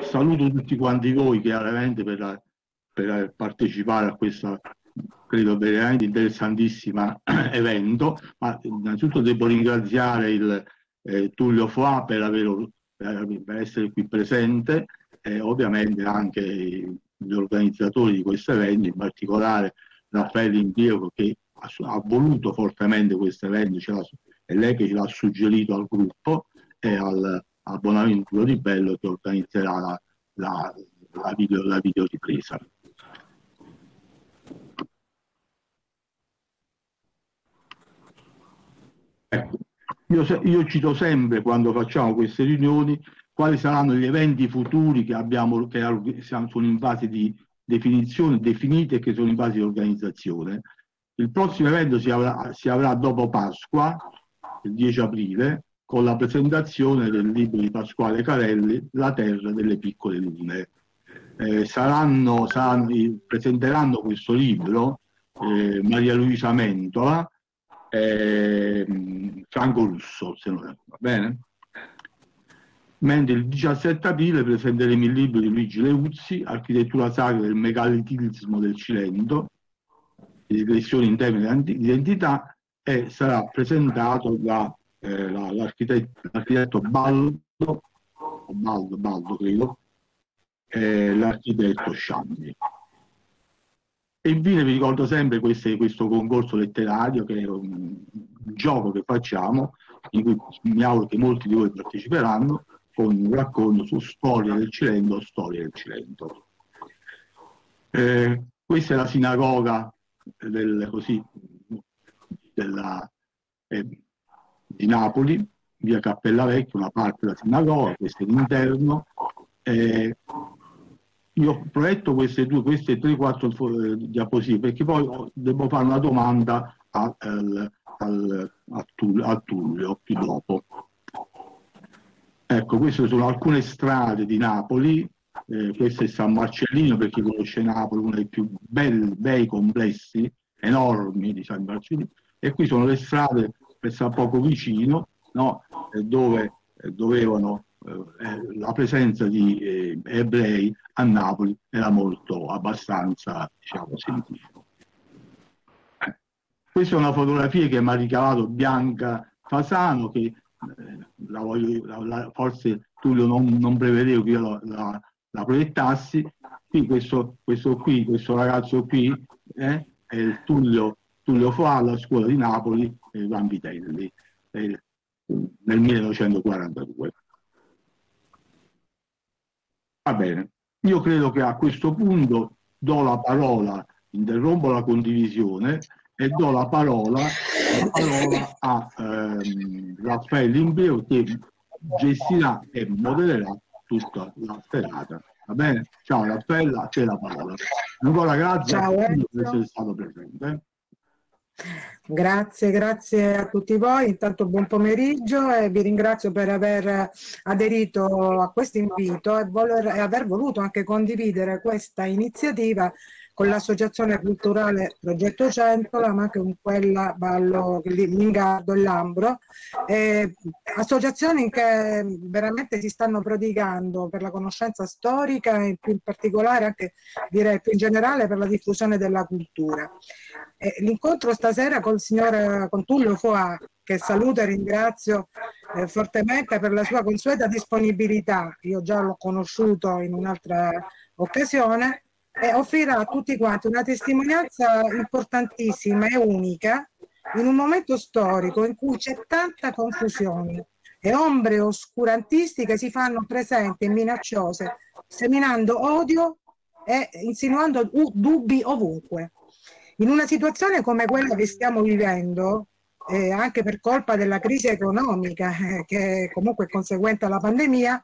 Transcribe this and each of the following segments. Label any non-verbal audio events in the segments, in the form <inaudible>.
saluto tutti quanti voi chiaramente per, per partecipare a questa credo veramente interessantissima <clears throat> evento, ma innanzitutto devo ringraziare il eh, Tullio Foà per, aver, per, essere qui presente e ovviamente anche gli organizzatori di questo evento, in particolare Raffaele Impiego che ha, ha voluto fortemente questo evento, è lei che l'ha suggerito al gruppo e al, a Bonaventura Di Bello che organizzerà la, la, la, video, la video ripresa. Ecco, io, io, cito sempre quando facciamo queste riunioni quali saranno gli eventi futuri che abbiamo, che sono in fase di definizione, definite e che sono in fase di organizzazione. Il prossimo evento si avrà, si avrà dopo Pasqua, il 10 aprile, con la presentazione del libro di Pasquale Carelli, La terra delle piccole lune. Eh, saranno, saranno, presenteranno questo libro eh, Maria Luisa Mentola eh, Franco Russo, se non è, va bene? Mentre il 17 aprile presenteremo il libro di Luigi Leuzzi, Architettura sacra del megalitismo del Cilento, digressioni in termini di identità, e sarà presentato da eh, l'architetto, l'architetto Baldo, Baldo, Baldo credo, e l'architetto Sciambi. E infine vi ricordo sempre queste, questo concorso letterario che è un, un, gioco che facciamo, in cui mi auguro che molti di voi parteciperanno, con un racconto su storia del Cilento, storia del Cilento. Eh, questa è la sinagoga del, così, della, eh, di Napoli, via Cappella Vecchia, una parte della sinagoga, questo è l'interno. Eh, io proietto queste due, queste 3-4 eh, diapositive perché poi devo fare una domanda a, al, al, a, Tullio, a Tullio più dopo. Ecco, queste sono alcune strade di Napoli, eh, questo è San Marcellino per chi conosce Napoli, uno dei più belli, bei complessi, enormi di San Marcellino, e qui sono le strade messa poco vicino, no? dove eh, dovevano eh, eh, la presenza di eh, ebrei a Napoli era molto abbastanza diciamo sentita. Eh, questa è una fotografia che mi ha ricavato Bianca Fasano che eh, la voglio, la, la, forse Tullio non, non prevedevo che io la, la, proiettassi qui questo, questo, qui questo ragazzo qui è il Tullio Tullio Foà alla scuola di Napoli, eh, Vambitelli, eh, nel 1942. Va bene, io credo che a questo punto do la parola, interrompo la condivisione e do la parola, la parola a ehm, Raffaele Imbreo che gestirà e modererà tutta la serata. Va bene? Ciao Raffaella, a te la parola. Ancora grazie Ciao, per essere stato presente. Grazie, grazie a tutti voi. Intanto buon pomeriggio e vi ringrazio per aver aderito a questo invito e, voler, e aver voluto anche condividere questa iniziativa con l'associazione culturale Progetto Centola, ma anche con quella Ballo Lingardo e Lambro, eh, associazioni che veramente si stanno prodigando per la conoscenza storica e più in particolare anche direi più in generale per la diffusione della cultura. Eh, l'incontro stasera col signor con Tullio Foà, che saluto e ringrazio eh, fortemente per la sua consueta disponibilità, io già l'ho conosciuto in un'altra occasione, e offrirà a tutti quanti una testimonianza importantissima e unica in un momento storico in cui c'è tanta confusione e ombre oscurantistiche si fanno presenti e minacciose, seminando odio e insinuando dubbi ovunque. In una situazione come quella che stiamo vivendo, eh, anche per colpa della crisi economica, eh, che comunque è conseguente alla pandemia,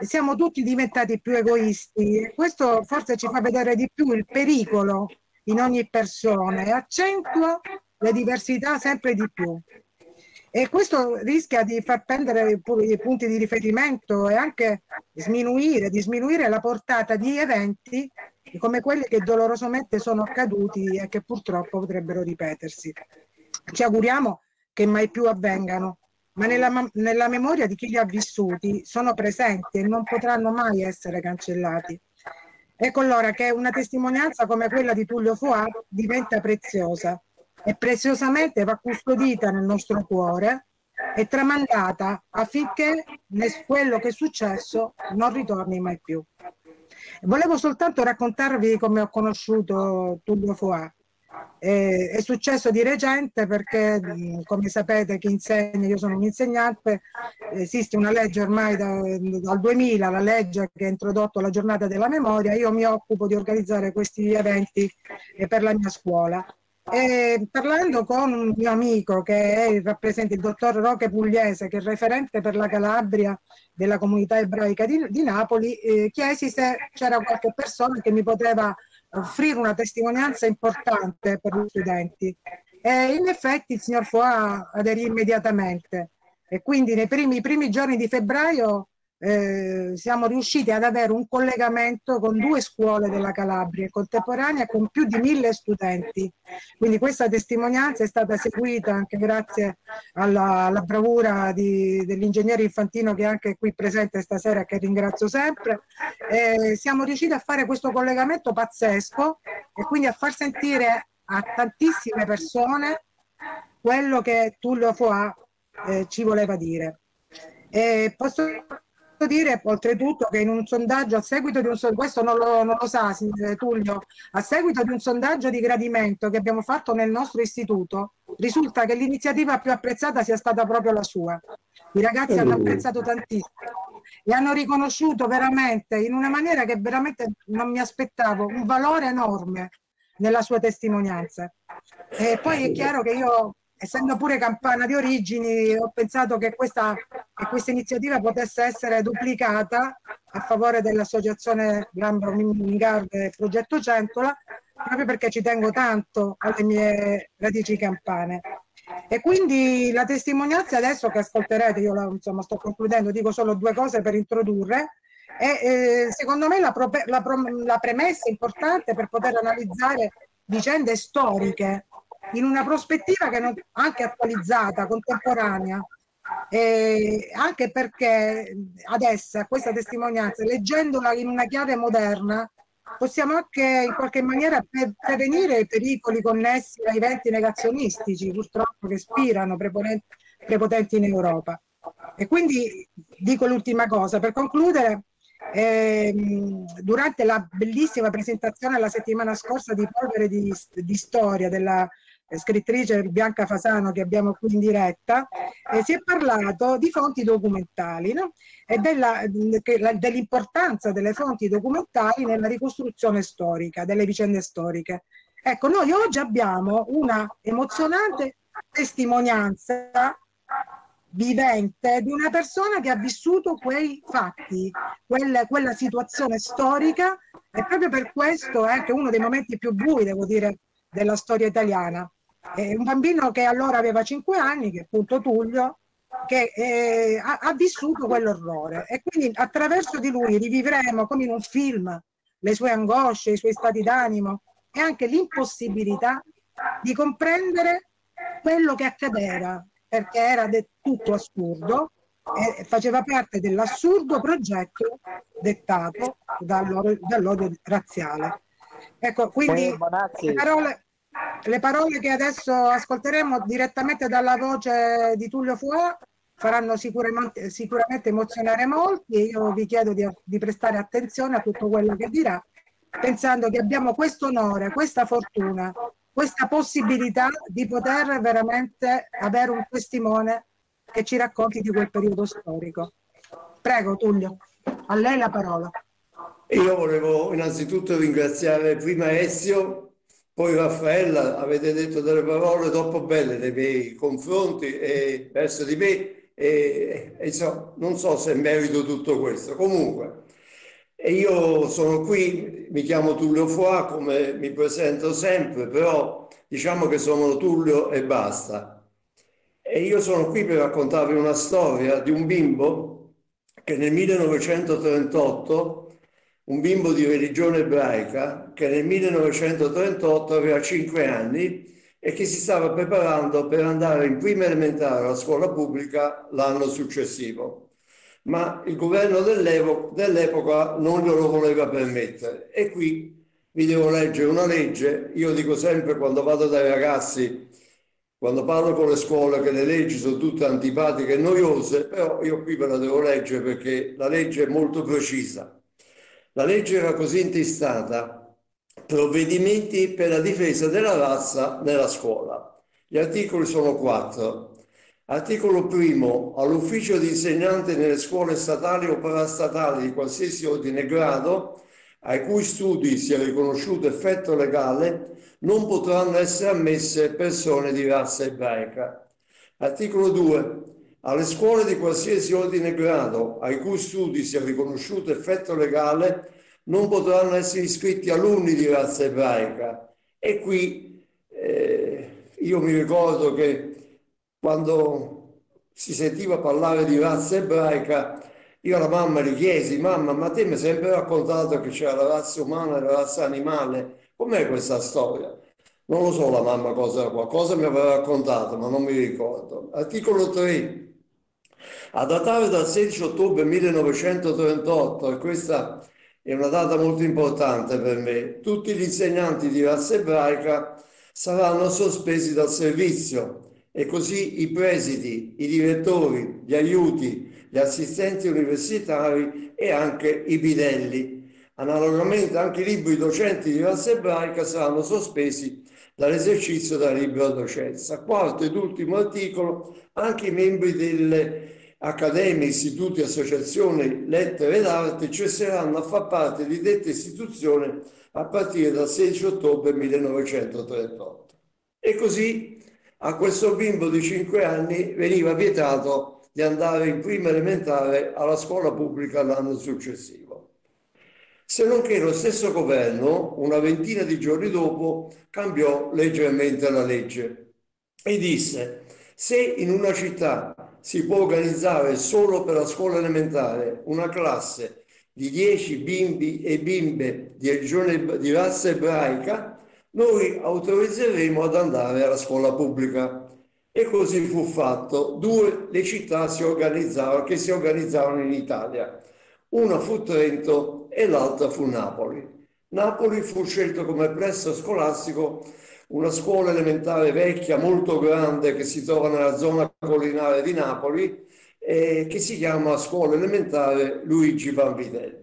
siamo tutti diventati più egoisti e questo forse ci fa vedere di più il pericolo in ogni persona e accentua le diversità sempre di più. E questo rischia di far perdere i punti di riferimento e anche sminuire, di sminuire la portata di eventi come quelli che dolorosamente sono accaduti e che purtroppo potrebbero ripetersi. Ci auguriamo che mai più avvengano ma nella, nella memoria di chi li ha vissuti sono presenti e non potranno mai essere cancellati. Ecco allora che una testimonianza come quella di Tullio Foà diventa preziosa e preziosamente va custodita nel nostro cuore e tramandata affinché quello che è successo non ritorni mai più. Volevo soltanto raccontarvi come ho conosciuto Tullio Foà. Eh, è successo di recente perché, come sapete, chi insegna, io sono un insegnante, esiste una legge ormai da, dal 2000, la legge che ha introdotto la giornata della memoria, io mi occupo di organizzare questi eventi eh, per la mia scuola. E parlando con un mio amico che è il dottor Roche Pugliese, che è referente per la Calabria della comunità ebraica di, di Napoli, eh, chiesi se c'era qualche persona che mi poteva offrire una testimonianza importante per gli studenti. E in effetti il signor Foà aderì immediatamente e quindi nei primi, primi giorni di febbraio eh, siamo riusciti ad avere un collegamento con due scuole della Calabria contemporanea con più di mille studenti. Quindi questa testimonianza è stata seguita anche grazie alla, alla bravura di, dell'ingegnere Infantino che è anche qui presente stasera che ringrazio sempre. Eh, siamo riusciti a fare questo collegamento pazzesco e quindi a far sentire a tantissime persone quello che Tullio Foà eh, ci voleva dire. E posso dire oltretutto che in un sondaggio a seguito di un sondaggio, questo non lo, non lo sa Tullio, a seguito di un sondaggio di gradimento che abbiamo fatto nel nostro istituto, risulta che l'iniziativa più apprezzata sia stata proprio la sua. I ragazzi hanno apprezzato tantissimo e hanno riconosciuto veramente in una maniera che veramente non mi aspettavo un valore enorme nella sua testimonianza. E poi è chiaro che io essendo pure campana di origini, ho pensato che questa, che questa iniziativa potesse essere duplicata a favore dell'associazione Mingarde e Progetto Centola, proprio perché ci tengo tanto alle mie radici campane. E quindi la testimonianza adesso che ascolterete, io la, insomma sto concludendo, dico solo due cose per introdurre, e eh, secondo me la, la, la premessa importante per poter analizzare vicende storiche in una prospettiva che non, anche attualizzata, contemporanea, eh, anche perché adesso a questa testimonianza, leggendola in una chiave moderna, possiamo anche in qualche maniera prevenire i pericoli connessi ai venti negazionistici, purtroppo che spirano prepotenti, prepotenti in Europa. E quindi dico l'ultima cosa, per concludere, eh, durante la bellissima presentazione la settimana scorsa di Polvere di, di Storia della scrittrice Bianca Fasano che abbiamo qui in diretta, eh, si è parlato di fonti documentali no? e dell'importanza delle fonti documentali nella ricostruzione storica, delle vicende storiche. Ecco, noi oggi abbiamo una emozionante testimonianza vivente di una persona che ha vissuto quei fatti, quella, quella situazione storica e proprio per questo è anche uno dei momenti più bui, devo dire, della storia italiana. Eh, un bambino che allora aveva 5 anni, che è appunto Tullio, che eh, ha, ha, vissuto quell'orrore e quindi attraverso di lui rivivremo come in un film le sue angosce, i suoi stati d'animo e anche l'impossibilità di comprendere quello che accadeva perché era del tutto assurdo e faceva parte dell'assurdo progetto dettato dall'odio razziale. Ecco, quindi le parole, le parole che adesso ascolteremo direttamente dalla voce di Tullio Fuà faranno sicuramente, sicuramente emozionare molti. Io vi chiedo di, di prestare attenzione a tutto quello che dirà, pensando che abbiamo questo onore, questa fortuna, questa possibilità di poter veramente avere un testimone che ci racconti di quel periodo storico. Prego Tullio, a lei la parola. Io volevo innanzitutto ringraziare prima Ezio poi Raffaella, avete detto delle parole troppo belle nei miei confronti e verso di me e, e so, non so se merito tutto questo. Comunque, io sono qui, mi chiamo Tullio Foà, come mi presento sempre, però diciamo che sono Tullio e basta. E io sono qui per raccontarvi una storia di un bimbo che nel 1938 un bimbo di religione ebraica che nel 1938 aveva 5 anni e che si stava preparando per andare in prima elementare alla scuola pubblica l'anno successivo. Ma il governo dell'epoca non glielo voleva permettere. E qui vi devo leggere una legge. Io dico sempre quando vado dai ragazzi, quando parlo con le scuole, che le leggi sono tutte antipatiche e noiose, però io qui ve la devo leggere perché la legge è molto precisa. La legge era così intestata provvedimenti per la difesa della razza nella scuola. Gli articoli sono quattro. Articolo primo, all'ufficio di insegnante nelle scuole statali o parastatali di qualsiasi ordine e grado, ai cui studi sia riconosciuto effetto legale, non potranno essere ammesse persone di razza ebraica. Articolo 2. Alle scuole di qualsiasi ordine e grado, ai cui studi sia riconosciuto effetto legale, non potranno essere iscritti alunni di razza ebraica. E qui eh, io mi ricordo che quando si sentiva parlare di razza ebraica, io alla mamma gli chiesi, mamma, ma te mi hai sempre raccontato che c'era la razza umana e la razza animale, com'è questa storia? Non lo so la mamma cosa, qualcosa mi aveva raccontato, ma non mi ricordo. Articolo 3. A datare dal 16 ottobre 1938, e questa è una data molto importante per me. Tutti gli insegnanti di razza ebraica saranno sospesi dal servizio e così i presidi, i direttori, gli aiuti, gli assistenti universitari e anche i bidelli. Analogamente anche i libri docenti di razza ebraica saranno sospesi dall'esercizio della libera docenza. Quarto ed ultimo articolo, anche i membri delle accademie, istituti, associazioni, lettere ed arte cesseranno a far parte di detta istituzione a partire dal 16 ottobre 1938. E così a questo bimbo di 5 anni veniva vietato di andare in prima elementare alla scuola pubblica l'anno successivo. Se non che lo stesso governo, una ventina di giorni dopo, cambiò leggermente la legge e disse se in una città si può organizzare solo per la scuola elementare una classe di 10 bimbi e bimbe di, regione, di razza ebraica, noi autorizzeremo ad andare alla scuola pubblica. E così fu fatto. Due le città si organizzarono, che si organizzarono in Italia. Una fu Trento e l'altra fu Napoli. Napoli fu scelto come plesso scolastico una scuola elementare vecchia, molto grande, che si trova nella zona collinare di Napoli, eh, che si chiama Scuola Elementare Luigi Vanvitelli.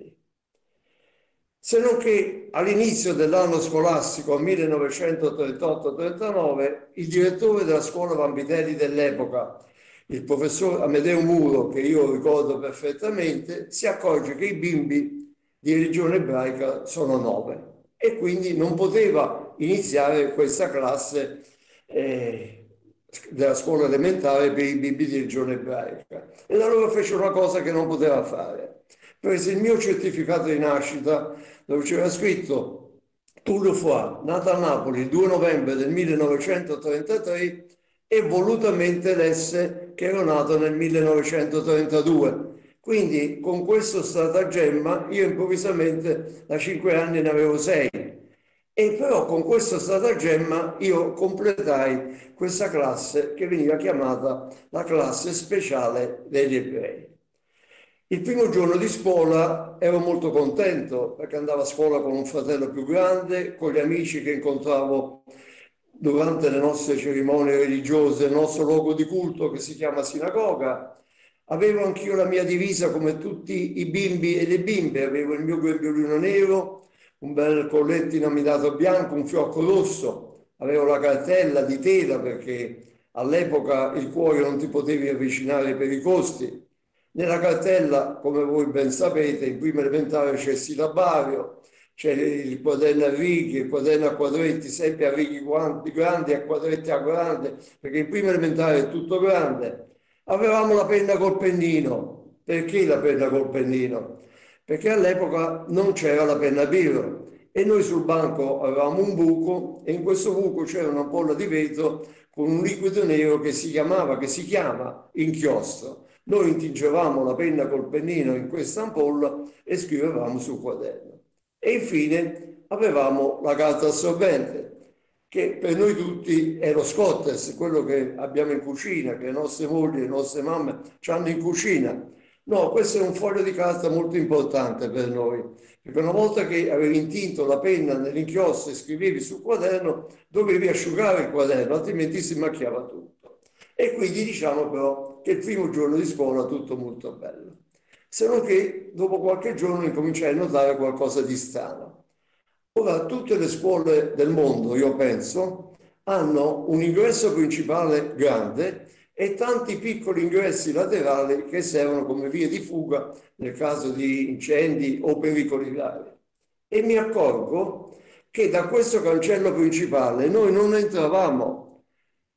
Se non che all'inizio dell'anno scolastico 1938-39 il direttore della scuola Vanvitelli dell'epoca, il professor Amedeo Muro, che io ricordo perfettamente, si accorge che i bimbi di religione ebraica sono nove e quindi non poteva iniziare questa classe eh, della scuola elementare per i bimbi di regione ebraica. E allora fece una cosa che non poteva fare. Prese il mio certificato di nascita dove c'era scritto Tullio Foix, nato a Napoli il 2 novembre del 1933 e volutamente lesse che ero nato nel 1932. Quindi con questo stratagemma io improvvisamente da cinque anni ne avevo sei e però con questo stratagemma io completai questa classe che veniva chiamata la classe speciale degli ebrei. Il primo giorno di scuola ero molto contento perché andavo a scuola con un fratello più grande, con gli amici che incontravo durante le nostre cerimonie religiose, il nostro luogo di culto che si chiama sinagoga. Avevo anch'io la mia divisa come tutti i bimbi e le bimbe, avevo il mio grembiulino nero, un bel collettino amidato bianco, un fiocco rosso, avevo la cartella di tela perché all'epoca il cuoio non ti potevi avvicinare per i costi. Nella cartella, come voi ben sapete, in prima elementare c'è il sillabario, c'è il quaderno a righe, il quaderno a quadretti, sempre a righe grandi, a quadretti a grande, perché in prima elementare è tutto grande. Avevamo la penna col pennino. Perché la penna col pennino? Perché all'epoca non c'era la penna biro e noi sul banco avevamo un buco e in questo buco c'era una polla di vetro con un liquido nero che si chiamava, che si chiama inchiostro. Noi intingevamo la penna col pennino in questa ampolla e scrivevamo sul quaderno. E infine avevamo la carta assorbente. che per noi tutti è lo scottes, quello che abbiamo in cucina, che le nostre mogli, le nostre mamme hanno in cucina. No, questo è un foglio di carta molto importante per noi, perché una volta che avevi intinto la penna nell'inchiostro e scrivevi sul quaderno, dovevi asciugare il quaderno, altrimenti si macchiava tutto. E quindi diciamo però che il primo giorno di scuola tutto molto bello. Se non che dopo qualche giorno incominciai a notare qualcosa di strano. Ora, tutte le scuole del mondo, io penso, hanno un ingresso principale grande e tanti piccoli ingressi laterali che servono come vie di fuga nel caso di incendi o pericoli gravi. E mi accorgo che da questo cancello principale noi non entravamo,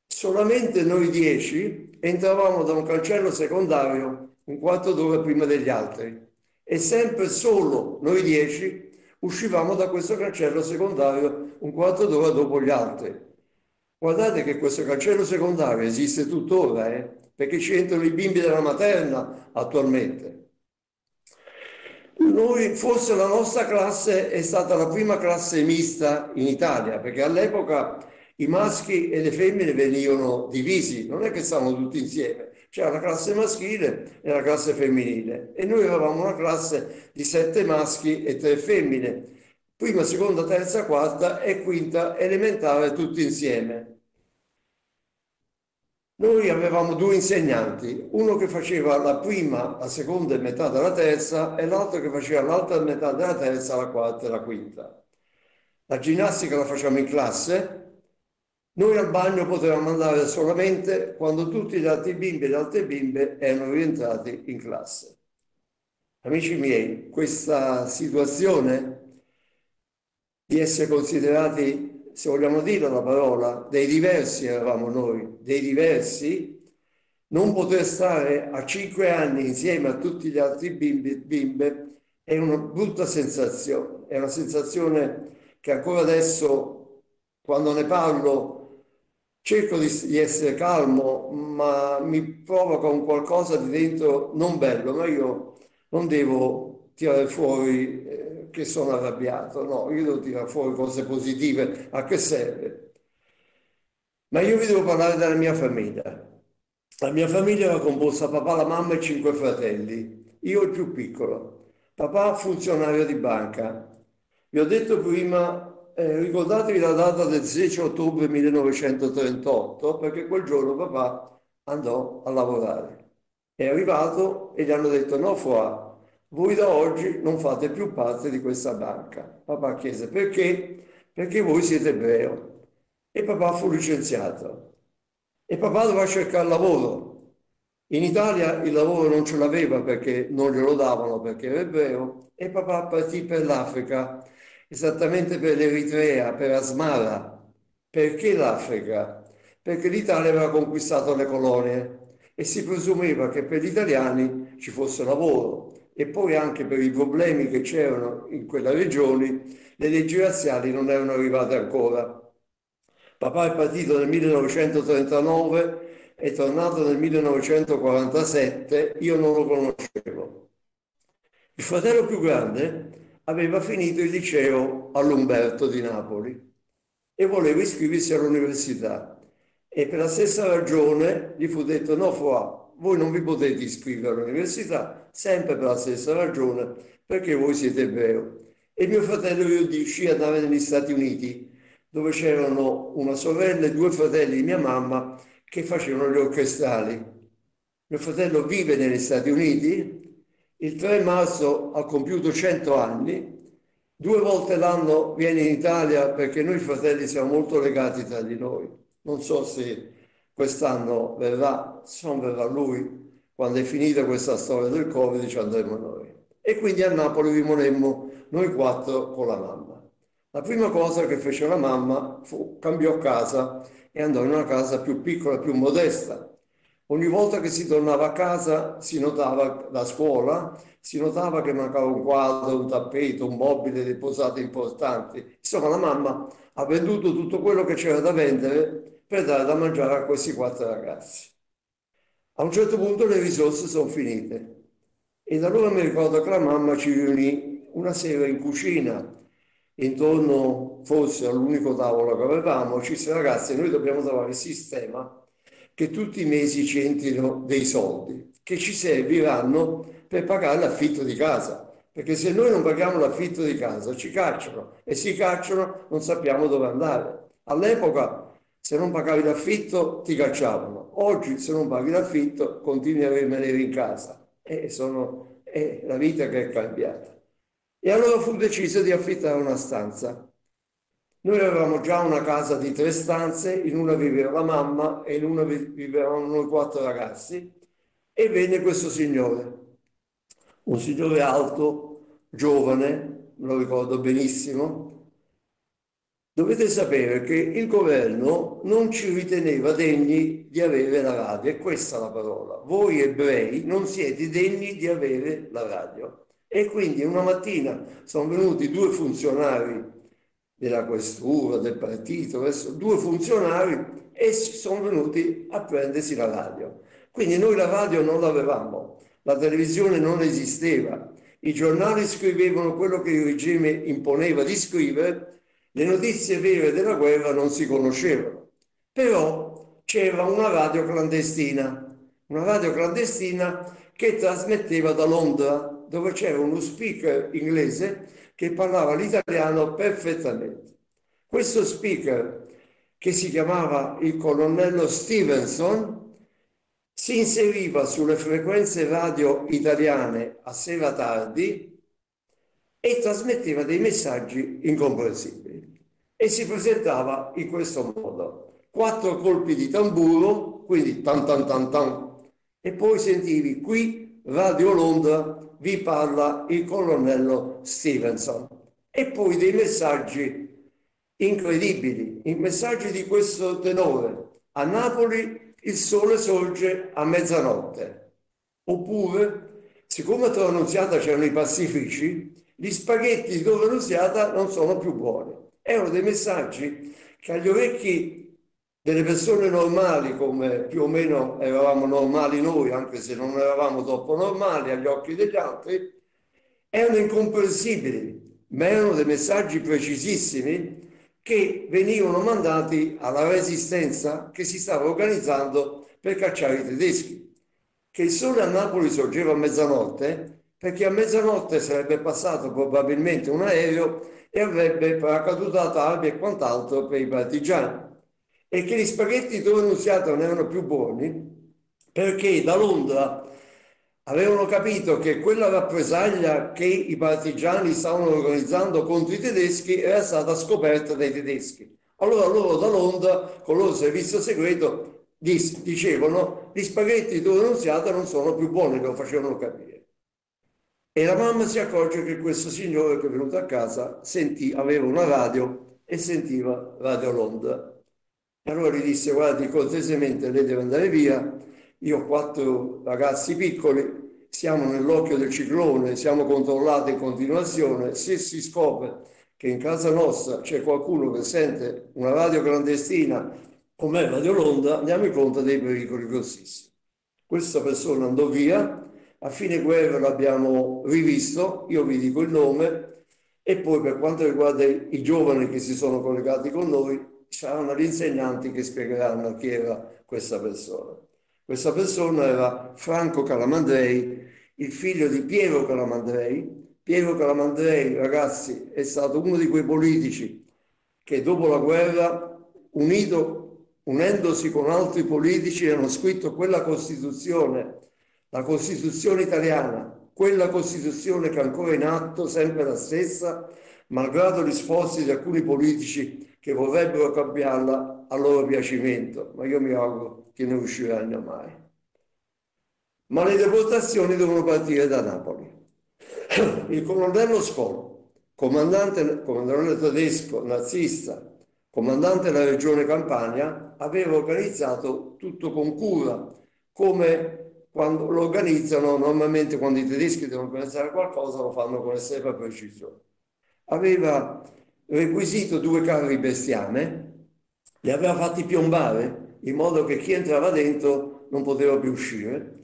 solamente noi dieci entravamo da un cancello secondario un quarto d'ora prima degli altri e sempre solo noi dieci uscivamo da questo cancello secondario un quarto d'ora dopo gli altri. Guardate che questo cancello secondario esiste tuttora, eh? perché ci entrano i bimbi della materna attualmente. Noi, forse la nostra classe è stata la prima classe mista in Italia, perché all'epoca i maschi e le femmine venivano divisi, non è che stavano tutti insieme, c'era la classe maschile e la classe femminile e noi eravamo una classe di sette maschi e tre femmine, prima, seconda, terza, quarta e quinta elementare tutti insieme. Noi avevamo due insegnanti, uno che faceva la prima, la seconda e metà della terza e l'altro che faceva l'altra metà della terza, la quarta e la quinta. La ginnastica la facciamo in classe, noi al bagno potevamo andare solamente quando tutti gli altri bimbi e le altre bimbe erano rientrati in classe. Amici miei, questa situazione di essere considerati se vogliamo dire la parola, dei diversi eravamo noi, dei diversi, non poter stare a cinque anni insieme a tutti gli altri bimbi, bimbe è una brutta sensazione, è una sensazione che ancora adesso, quando ne parlo, cerco di, di essere calmo, ma mi provoca un qualcosa di dentro non bello, ma io non devo tirare fuori eh, che sono arrabbiato, no, io devo tirare fuori cose positive, a che serve? Ma io vi devo parlare della mia famiglia. La mia famiglia era composta papà, la mamma e cinque fratelli, io il più piccolo. Papà funzionario di banca. Vi ho detto prima, eh, ricordatevi la data del 16 ottobre 1938, perché quel giorno papà andò a lavorare. È arrivato e gli hanno detto no, Fuà, voi da oggi non fate più parte di questa banca. Papà chiese perché? Perché voi siete ebreo. E papà fu licenziato. E papà doveva cercare lavoro. In Italia il lavoro non ce l'aveva perché non glielo davano perché era ebreo e papà partì per l'Africa, esattamente per l'Eritrea, per Asmara. Perché l'Africa? Perché l'Italia aveva conquistato le colonie e si presumeva che per gli italiani ci fosse lavoro e poi anche per i problemi che c'erano in quella regione, le leggi razziali non erano arrivate ancora. Papà è partito nel 1939, è tornato nel 1947, io non lo conoscevo. Il fratello più grande aveva finito il liceo all'Umberto di Napoli e voleva iscriversi all'università e per la stessa ragione gli fu detto no, Foà, voi non vi potete iscrivere all'università, sempre per la stessa ragione, perché voi siete ebreo. E mio fratello io riuscì ad andare negli Stati Uniti, dove c'erano una sorella e due fratelli di mia mamma che facevano gli orchestrali. Mio fratello vive negli Stati Uniti, il 3 marzo ha compiuto 100 anni, due volte l'anno viene in Italia perché noi fratelli siamo molto legati tra di noi. Non so se quest'anno verrà, se non verrà lui, quando è finita questa storia del Covid ci andremo noi. E quindi a Napoli rimanemmo noi quattro con la mamma. La prima cosa che fece la mamma fu cambiò casa e andò in una casa più piccola, più modesta. Ogni volta che si tornava a casa si notava la scuola, si notava che mancava un quadro, un tappeto, un mobile, dei posate importanti. Insomma, la mamma ha venduto tutto quello che c'era da vendere per dare da mangiare a questi quattro ragazzi. A un certo punto le risorse sono finite e da allora mi ricordo che la mamma ci riunì una sera in cucina intorno forse all'unico tavolo che avevamo, ci disse ragazzi, noi dobbiamo trovare il sistema che tutti i mesi ci entrino dei soldi che ci serviranno per pagare l'affitto di casa. Perché se noi non paghiamo l'affitto di casa ci cacciano e si cacciano non sappiamo dove andare. All'epoca se non pagavi l'affitto ti cacciavano. Oggi se non paghi l'affitto continui a rimanere in casa. E sono, è la vita che è cambiata. E allora fu deciso di affittare una stanza. Noi avevamo già una casa di tre stanze, in una viveva la mamma e in una vivevano noi quattro ragazzi e venne questo signore, un signore alto, giovane, lo ricordo benissimo. Dovete sapere che il governo non ci riteneva degni di avere la radio, è questa la parola. Voi ebrei non siete degni di avere la radio. E quindi una mattina sono venuti due funzionari della questura, del partito, due funzionari e sono venuti a prendersi la radio. Quindi noi la radio non l'avevamo, la televisione non esisteva, i giornali scrivevano quello che il regime imponeva di scrivere, le notizie vere della guerra non si conoscevano. Però c'era una radio clandestina, una radio clandestina che trasmetteva da Londra, dove c'era uno speaker inglese che parlava l'italiano perfettamente. Questo speaker, che si chiamava il colonnello Stevenson, si inseriva sulle frequenze radio italiane a sera tardi e trasmetteva dei messaggi incomprensibili e si presentava in questo modo. Quattro colpi di tamburo, quindi tan tan tan tan, e poi sentivi qui Radio Londra vi parla il colonnello Stevenson. E poi dei messaggi incredibili, i messaggi di questo tenore. A Napoli il sole sorge a mezzanotte. Oppure, siccome a Tora Annunziata c'erano i pastifici, gli spaghetti di Tora Annunziata non sono più buoni. Erano dei messaggi che agli orecchi delle persone normali, come più o meno eravamo normali noi, anche se non eravamo troppo normali agli occhi degli altri, erano incomprensibili, ma erano dei messaggi precisissimi che venivano mandati alla resistenza che si stava organizzando per cacciare i tedeschi. Che il sole a Napoli sorgeva a mezzanotte, perché a mezzanotte sarebbe passato probabilmente un aereo e avrebbe paracadutato armi e quant'altro per i partigiani e che gli spaghetti Annunziata non erano più buoni perché da Londra avevano capito che quella rappresaglia che i partigiani stavano organizzando contro i tedeschi era stata scoperta dai tedeschi. Allora loro da Londra, con il loro servizio segreto, dicevano gli spaghetti di Annunziata non sono più buoni, lo facevano capire. E la mamma si accorge che questo signore che è venuto a casa sentì, aveva una radio e sentiva Radio Londra. E allora gli disse, guardi, cortesemente lei deve andare via, io ho quattro ragazzi piccoli, siamo nell'occhio del ciclone, siamo controllati in continuazione, se si scopre che in casa nostra c'è qualcuno che sente una radio clandestina come Radio Londra, andiamo incontro a dei pericoli grossissimi. Questa persona andò via, a fine guerra l'abbiamo rivisto, io vi dico il nome, e poi per quanto riguarda i giovani che si sono collegati con noi, saranno gli insegnanti che spiegheranno chi era questa persona. Questa persona era Franco Calamandrei, il figlio di Piero Calamandrei. Piero Calamandrei, ragazzi, è stato uno di quei politici che dopo la guerra, unito, unendosi con altri politici, hanno scritto quella Costituzione, la Costituzione italiana, quella Costituzione che è ancora in atto, sempre la stessa, malgrado gli sforzi di alcuni politici che vorrebbero cambiarla a loro piacimento, ma io mi auguro che non usciranno mai. Ma le deportazioni devono partire da Napoli. Il colonnello Scolo, comandante, comandante tedesco, nazista, comandante della regione Campania, aveva organizzato tutto con cura, come quando lo organizzano normalmente quando i tedeschi devono organizzare qualcosa lo fanno con estrema precisione. Aveva requisito due carri bestiame, li aveva fatti piombare in modo che chi entrava dentro non poteva più uscire.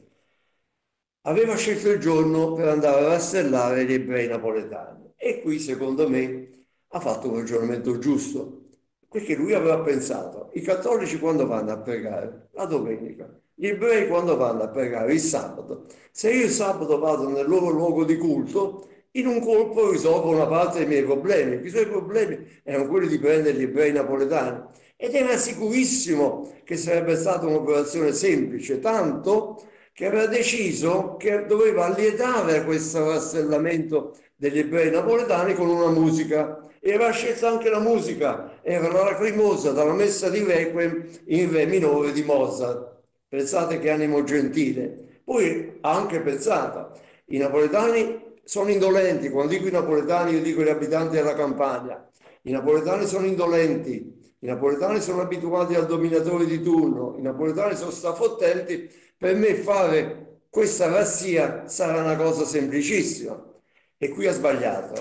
Aveva scelto il giorno per andare a rastellare gli ebrei napoletani. E qui, secondo me, ha fatto un ragionamento giusto, perché lui aveva pensato, i cattolici quando vanno a pregare? La domenica. Gli ebrei quando vanno a pregare? Il sabato. Se io il sabato vado nel loro luogo di culto, in un colpo risolvo una parte dei miei problemi. I suoi problemi erano quelli di prendere gli ebrei napoletani. Ed era sicurissimo che sarebbe stata un'operazione semplice, tanto che aveva deciso che doveva allietare questo rastrellamento degli ebrei napoletani con una musica. E aveva scelto anche la musica, era la lacrimosa dalla messa di Requiem in Re minore di Mozart. Pensate che animo gentile. Poi ha anche pensato, i napoletani sono indolenti, quando dico i napoletani io dico gli abitanti della campagna, i napoletani sono indolenti, i napoletani sono abituati al dominatore di turno, i napoletani sono strafottenti, per me fare questa razzia sarà una cosa semplicissima. E qui ha sbagliato,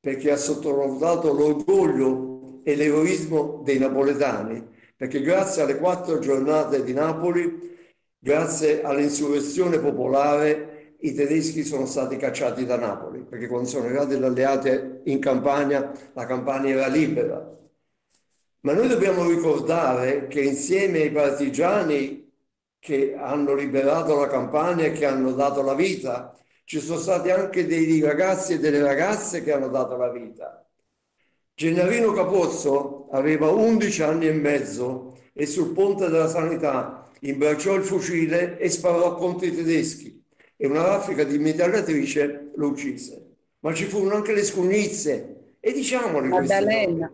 perché ha sottovalutato l'orgoglio e l'eroismo dei napoletani, perché grazie alle quattro giornate di Napoli, grazie all'insurrezione popolare, i tedeschi sono stati cacciati da Napoli, perché quando sono arrivati gli alleati in campagna, la campagna era libera. Ma noi dobbiamo ricordare che insieme ai partigiani che hanno liberato la campagna e che hanno dato la vita, ci sono stati anche dei ragazzi e delle ragazze che hanno dato la vita. Gennarino Capozzo aveva 11 anni e mezzo e sul ponte della sanità imbracciò il fucile e sparò contro i tedeschi e una raffica di mitragliatrice lo uccise. Ma ci furono anche le scugnizze e diciamoli Maddalena.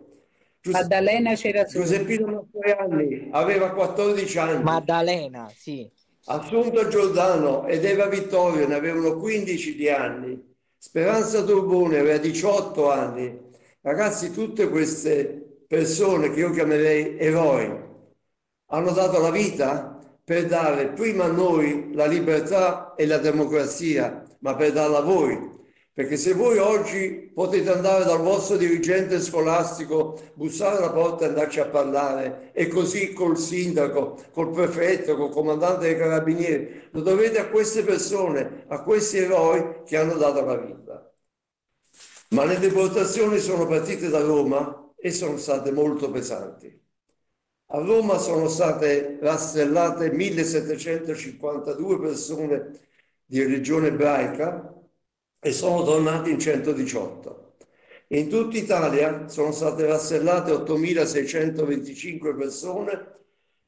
Maddalena c'era. Giuseppino Mastroianni aveva 14 anni. Maddalena, sì. Assunto Giordano ed Eva Vittorio ne avevano 15 di anni. Speranza Turbone aveva 18 anni. Ragazzi, tutte queste persone che io chiamerei eroi hanno dato la vita per dare prima a noi la libertà e la democrazia, ma per darla a voi, perché se voi oggi potete andare dal vostro dirigente scolastico, bussare alla porta e andarci a parlare, e così col sindaco, col prefetto, col comandante dei carabinieri, lo dovete a queste persone, a questi eroi che hanno dato la vita. Ma le deportazioni sono partite da Roma e sono state molto pesanti. A Roma sono state rastrellate 1752 persone di religione ebraica, e sono tornati in 118. In tutta Italia sono state rastrellate 8.625 persone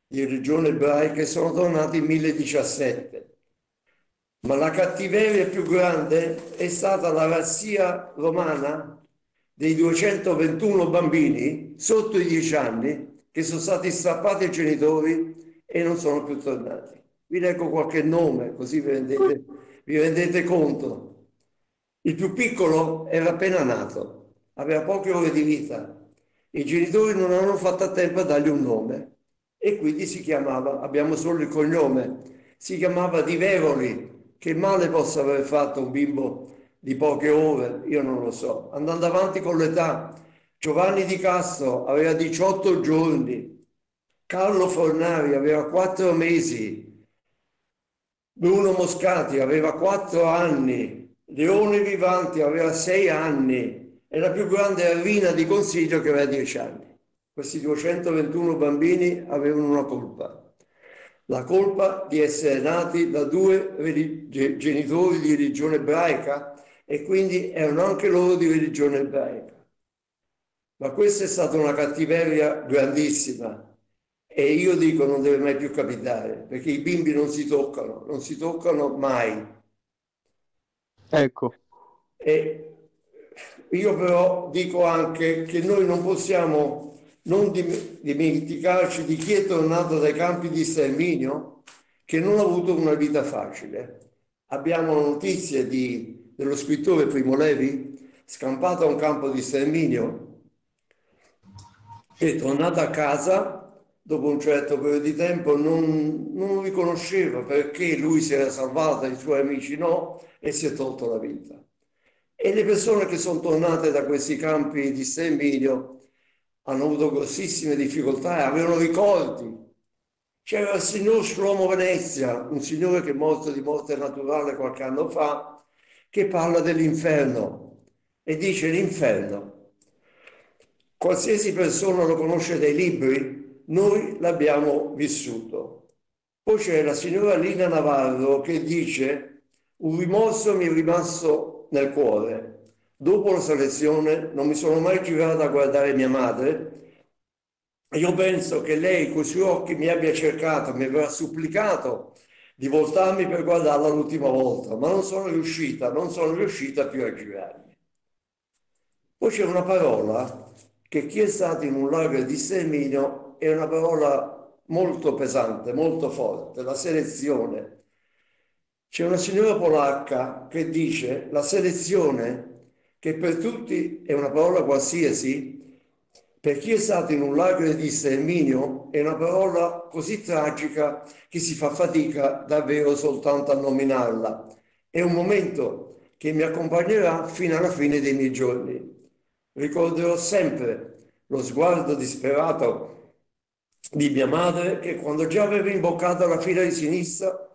di religione ebraica e sono tornati in 1017. Ma la cattiveria più grande è stata la razzia romana dei 221 bambini sotto i 10 anni che sono stati strappati ai genitori e non sono più tornati. Vi leggo qualche nome così vi rendete, vi rendete conto. Il più piccolo era appena nato, aveva poche ore di vita. I genitori non hanno fatto a tempo a dargli un nome e quindi si chiamava, abbiamo solo il cognome, si chiamava Di Veroli. Che male possa aver fatto un bimbo di poche ore? Io non lo so. Andando avanti con l'età, Giovanni Di Castro aveva 18 giorni, Carlo Fornari aveva 4 mesi, Bruno Moscati aveva 4 anni, Leone Vivanti aveva sei anni e la più grande Arina di Consiglio che aveva dieci anni. Questi 221 bambini avevano una colpa, la colpa di essere nati da due genitori di religione ebraica e quindi erano anche loro di religione ebraica. Ma questa è stata una cattiveria grandissima e io dico non deve mai più capitare perché i bimbi non si toccano, non si toccano mai Ecco. E io però dico anche che noi non possiamo non dimenticarci di chi è tornato dai campi di sterminio che non ha avuto una vita facile. Abbiamo notizie di, dello scrittore Primo Levi, scampato a un campo di sterminio, è tornato a casa dopo un certo periodo di tempo non, non riconosceva perché lui si era salvato, i suoi amici no, e si è tolto la vita. E le persone che sono tornate da questi campi di sterminio hanno avuto grossissime difficoltà avevano ricordi. C'era il signor Shlomo Venezia, un signore che è morto di morte naturale qualche anno fa, che parla dell'inferno e dice l'inferno qualsiasi persona lo conosce dai libri, noi l'abbiamo vissuto. Poi c'è la signora Lina Navarro che dice un rimorso mi è rimasto nel cuore. Dopo la selezione non mi sono mai girata a guardare mia madre. Io penso che lei con i suoi occhi mi abbia cercato, mi avrà supplicato di voltarmi per guardarla l'ultima volta, ma non sono riuscita, non sono riuscita più a girarmi. Poi c'è una parola che chi è stato in un lago di sterminio è una parola molto pesante, molto forte, la selezione. C'è una signora polacca che dice la selezione, che per tutti è una parola qualsiasi, per chi è stato in un lago di sterminio è una parola così tragica che si fa fatica davvero soltanto a nominarla. È un momento che mi accompagnerà fino alla fine dei miei giorni. Ricorderò sempre lo sguardo disperato di mia madre che quando già aveva imboccato la fila di sinistra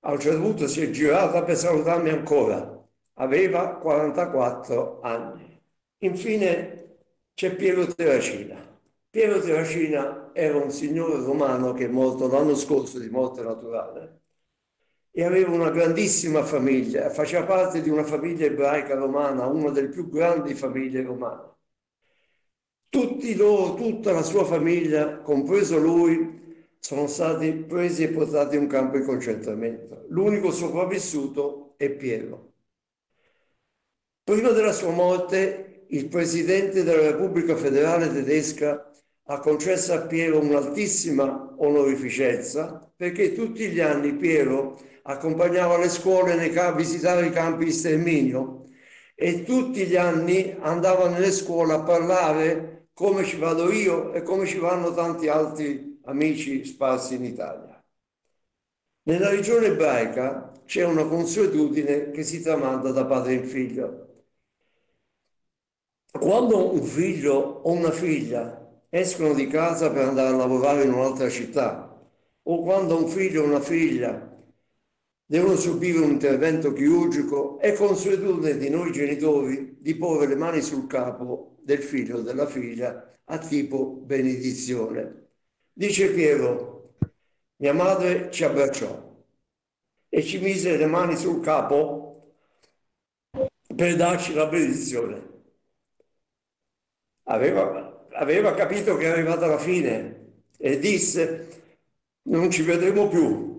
a un certo punto si è girata per salutarmi ancora. Aveva 44 anni. Infine c'è Piero Terracina. Piero Terracina era un signore romano che è morto l'anno scorso di morte naturale e aveva una grandissima famiglia, faceva parte di una famiglia ebraica romana, una delle più grandi famiglie romane. Tutti loro, tutta la sua famiglia, compreso lui, sono stati presi e portati in un campo di concentramento. L'unico sopravvissuto è Piero. Prima della sua morte il Presidente della Repubblica Federale Tedesca ha concesso a Piero un'altissima onorificenza perché tutti gli anni Piero accompagnava le scuole a visitare i campi di sterminio e tutti gli anni andava nelle scuole a parlare come ci vado io e come ci vanno tanti altri amici sparsi in Italia. Nella regione ebraica c'è una consuetudine che si tramanda da padre in figlio. Quando un figlio o una figlia escono di casa per andare a lavorare in un'altra città, o quando un figlio o una figlia devono subire un intervento chirurgico, è consuetudine di noi genitori di porre le mani sul capo del figlio o della figlia a tipo benedizione. Dice Piero, mia madre ci abbracciò e ci mise le mani sul capo per darci la benedizione aveva, aveva capito che era arrivata la fine e disse non ci vedremo più.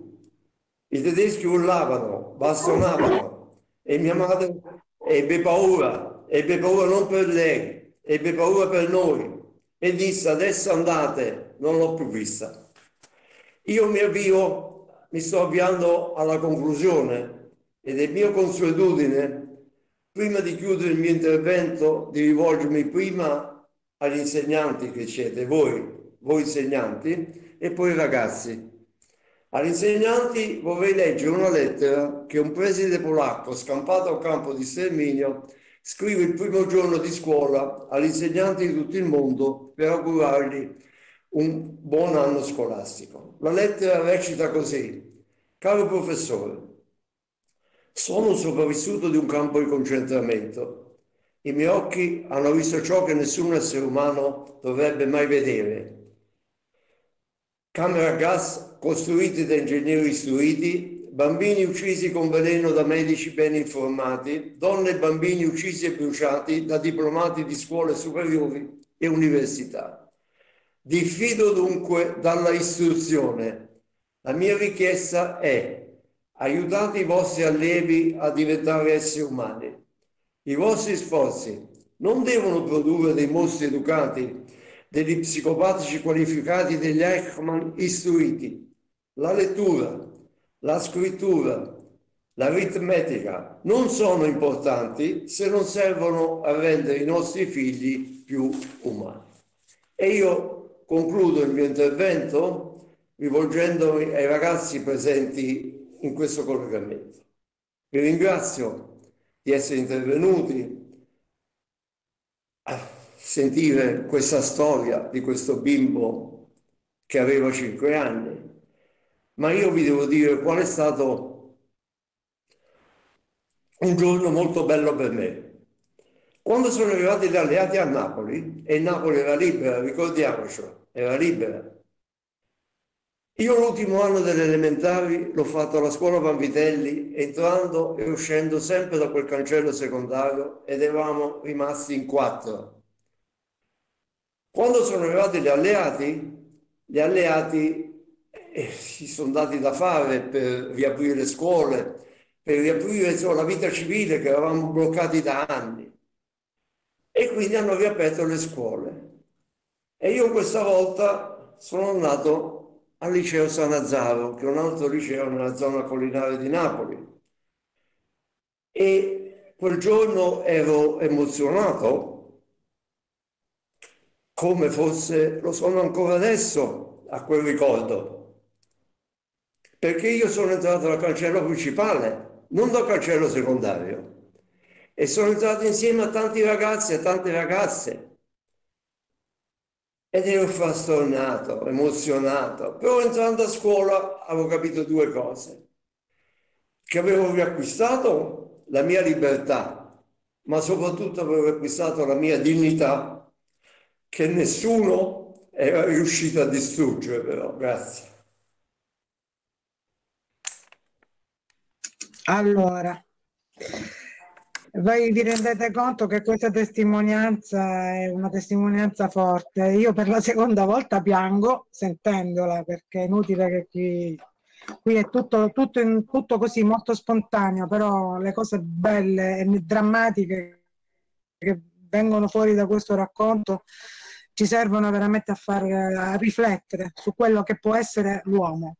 I tedeschi urlavano, bastonavano e mia madre ebbe paura, ebbe paura non per lei, ebbe paura per noi e disse adesso andate, non l'ho più vista. Io mi avvio, mi sto avviando alla conclusione ed è mia consuetudine, prima di chiudere il mio intervento, di rivolgermi prima agli insegnanti che siete, voi, voi insegnanti, e poi i ragazzi. Agli insegnanti vorrei leggere una lettera che un preside polacco scampato al campo di sterminio scrive il primo giorno di scuola agli insegnanti di tutto il mondo per augurargli un buon anno scolastico. La lettera recita così. Caro professore, sono sopravvissuto di un campo di concentramento i miei occhi hanno visto ciò che nessun essere umano dovrebbe mai vedere. Camere a gas costruite da ingegneri istruiti, bambini uccisi con veleno da medici ben informati, donne e bambini uccisi e bruciati da diplomati di scuole superiori e università. Diffido dunque dalla istruzione. La mia richiesta è aiutate i vostri allievi a diventare esseri umani i vostri sforzi non devono produrre dei mostri educati, degli psicopatici qualificati, degli Eichmann istruiti. La lettura, la scrittura, l'aritmetica non sono importanti se non servono a rendere i nostri figli più umani. E io concludo il mio intervento rivolgendomi ai ragazzi presenti in questo collegamento. Vi ringrazio di essere intervenuti a sentire questa storia di questo bimbo che aveva cinque anni. Ma io vi devo dire qual è stato un giorno molto bello per me. Quando sono arrivati gli alleati a Napoli, e Napoli era libera, ricordiamocelo, era libera. Io l'ultimo anno delle elementari l'ho fatto alla scuola Vanvitelli, entrando e uscendo sempre da quel cancello secondario ed eravamo rimasti in quattro. Quando sono arrivati gli alleati, gli alleati eh, si sono dati da fare per riaprire le scuole, per riaprire insomma, la vita civile che eravamo bloccati da anni e quindi hanno riaperto le scuole. E io questa volta sono andato al liceo Sanazzaro, che è un altro liceo nella zona collinare di Napoli. E quel giorno ero emozionato, come fosse, lo sono ancora adesso a quel ricordo, perché io sono entrato dal cancello principale, non dal cancello secondario. E sono entrato insieme a tanti ragazzi e tante ragazze ed ero frastornato, emozionato, però entrando a scuola avevo capito due cose, che avevo riacquistato la mia libertà, ma soprattutto avevo riacquistato la mia dignità, che nessuno era riuscito a distruggere però, grazie. Allora, voi vi rendete conto che questa testimonianza è una testimonianza forte. Io per la seconda volta piango sentendola perché è inutile che qui, qui è tutto, tutto, in, tutto così molto spontaneo, però le cose belle e drammatiche che vengono fuori da questo racconto ci servono veramente a far a riflettere su quello che può essere l'uomo,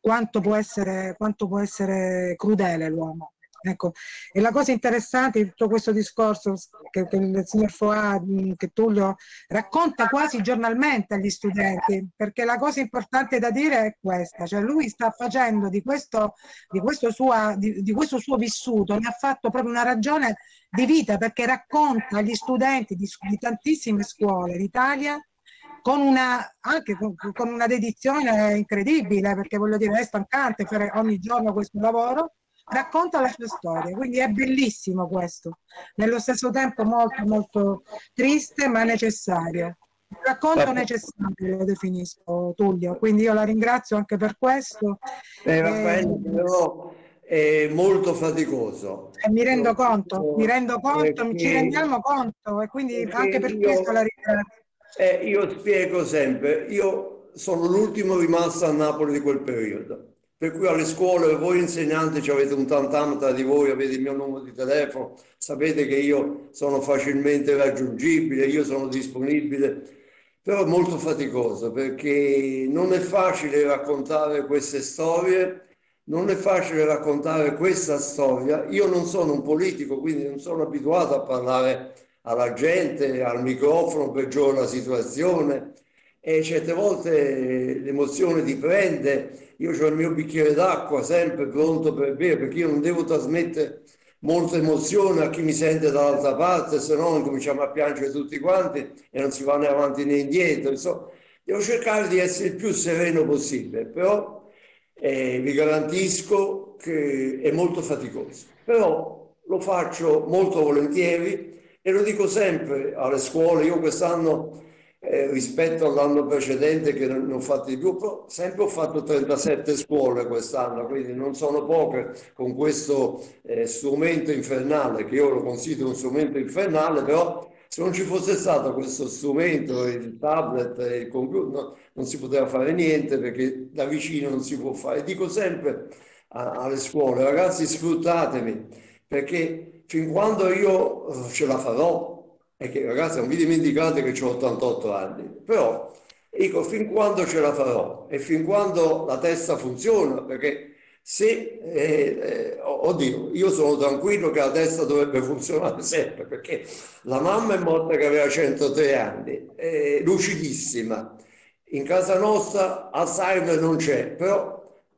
quanto può essere, quanto può essere crudele l'uomo. Ecco, e la cosa interessante di tutto questo discorso che, che il signor Foà, che Tullio racconta quasi giornalmente agli studenti, perché la cosa importante da dire è questa, cioè lui sta facendo di questo, di questo, sua, di, di questo suo vissuto, ne ha fatto proprio una ragione di vita, perché racconta agli studenti di, di tantissime scuole d'Italia con una, anche con, con, una dedizione incredibile, perché voglio dire, è stancante fare ogni giorno questo lavoro, racconta la sua storia, quindi è bellissimo questo, nello stesso tempo molto molto triste ma necessario. Un racconto necessario lo definisco Tullio, quindi io la ringrazio anche per questo. Eh, Raffaele, eh, però è molto faticoso. Eh, mi rendo conto, mi rendo conto, perché, ci rendiamo conto e quindi anche per io, questo la ringrazio. Eh, io spiego sempre, io sono l'ultimo rimasto a Napoli di quel periodo per cui alle scuole voi insegnanti avete un tantam tra di voi, avete il mio numero di telefono, sapete che io sono facilmente raggiungibile, io sono disponibile, però è molto faticoso perché non è facile raccontare queste storie, non è facile raccontare questa storia. Io non sono un politico, quindi non sono abituato a parlare alla gente, al microfono, peggiora la situazione e certe volte l'emozione ti prende. Io ho il mio bicchiere d'acqua sempre pronto per bere perché io non devo trasmettere molta emozione a chi mi sente dall'altra parte, se no cominciamo a piangere tutti quanti e non si va né avanti né indietro. Insomma, devo cercare di essere il più sereno possibile, però eh, vi garantisco che è molto faticoso. Però lo faccio molto volentieri e lo dico sempre alle scuole. Io quest'anno eh, rispetto all'anno precedente che non, ho fatto di più, però sempre ho fatto 37 scuole quest'anno, quindi non sono poche con questo eh, strumento infernale, che io lo considero un strumento infernale, però se non ci fosse stato questo strumento, il tablet, il computer, no, non si poteva fare niente perché da vicino non si può fare. Dico sempre a, alle scuole, ragazzi sfruttatemi, perché fin quando io eh, ce la farò, è che ragazzi non vi dimenticate che ho 88 anni, però dico fin quando ce la farò? E fin quando la testa funziona, perché se, eh, eh, oddio, io sono tranquillo che la testa dovrebbe funzionare <laughs> sempre, perché la mamma è morta che aveva 103 anni, è lucidissima, in casa nostra Alzheimer non c'è, però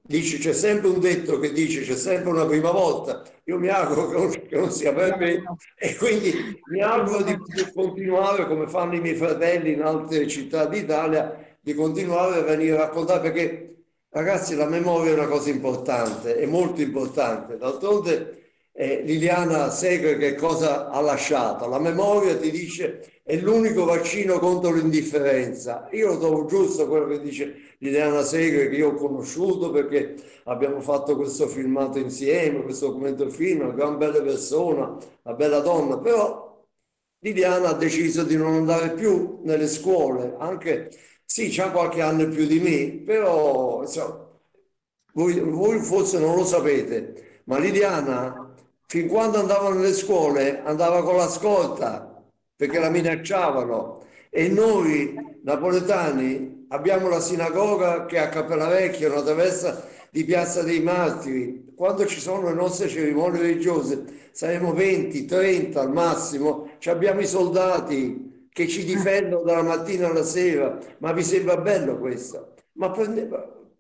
dice c'è sempre un detto che dice c'è sempre una prima volta io mi auguro che non, che non sia per me e quindi mi auguro di, continuare come fanno i miei fratelli in altre città d'Italia di continuare a venire a raccontare perché ragazzi la memoria è una cosa importante è molto importante d'altronde eh, Liliana Segre che cosa ha lasciato. La memoria ti dice è l'unico vaccino contro l'indifferenza. Io lo trovo giusto quello che dice Liliana Segre che io ho conosciuto perché abbiamo fatto questo filmato insieme, questo documento film, una gran bella persona, una bella donna, però Liliana ha deciso di non andare più nelle scuole, anche sì, c'ha qualche anno più di me, però insomma, voi, voi forse non lo sapete, ma Liliana fin quando andava nelle scuole andava con la scorta perché la minacciavano. E noi napoletani abbiamo la sinagoga che è a Cappellavecchia, una traversa di Piazza dei Martiri. Quando ci sono le nostre cerimonie religiose saremo 20, 30 al massimo, ci abbiamo i soldati che ci difendono dalla mattina alla sera, ma vi sembra bello questo? Ma prende,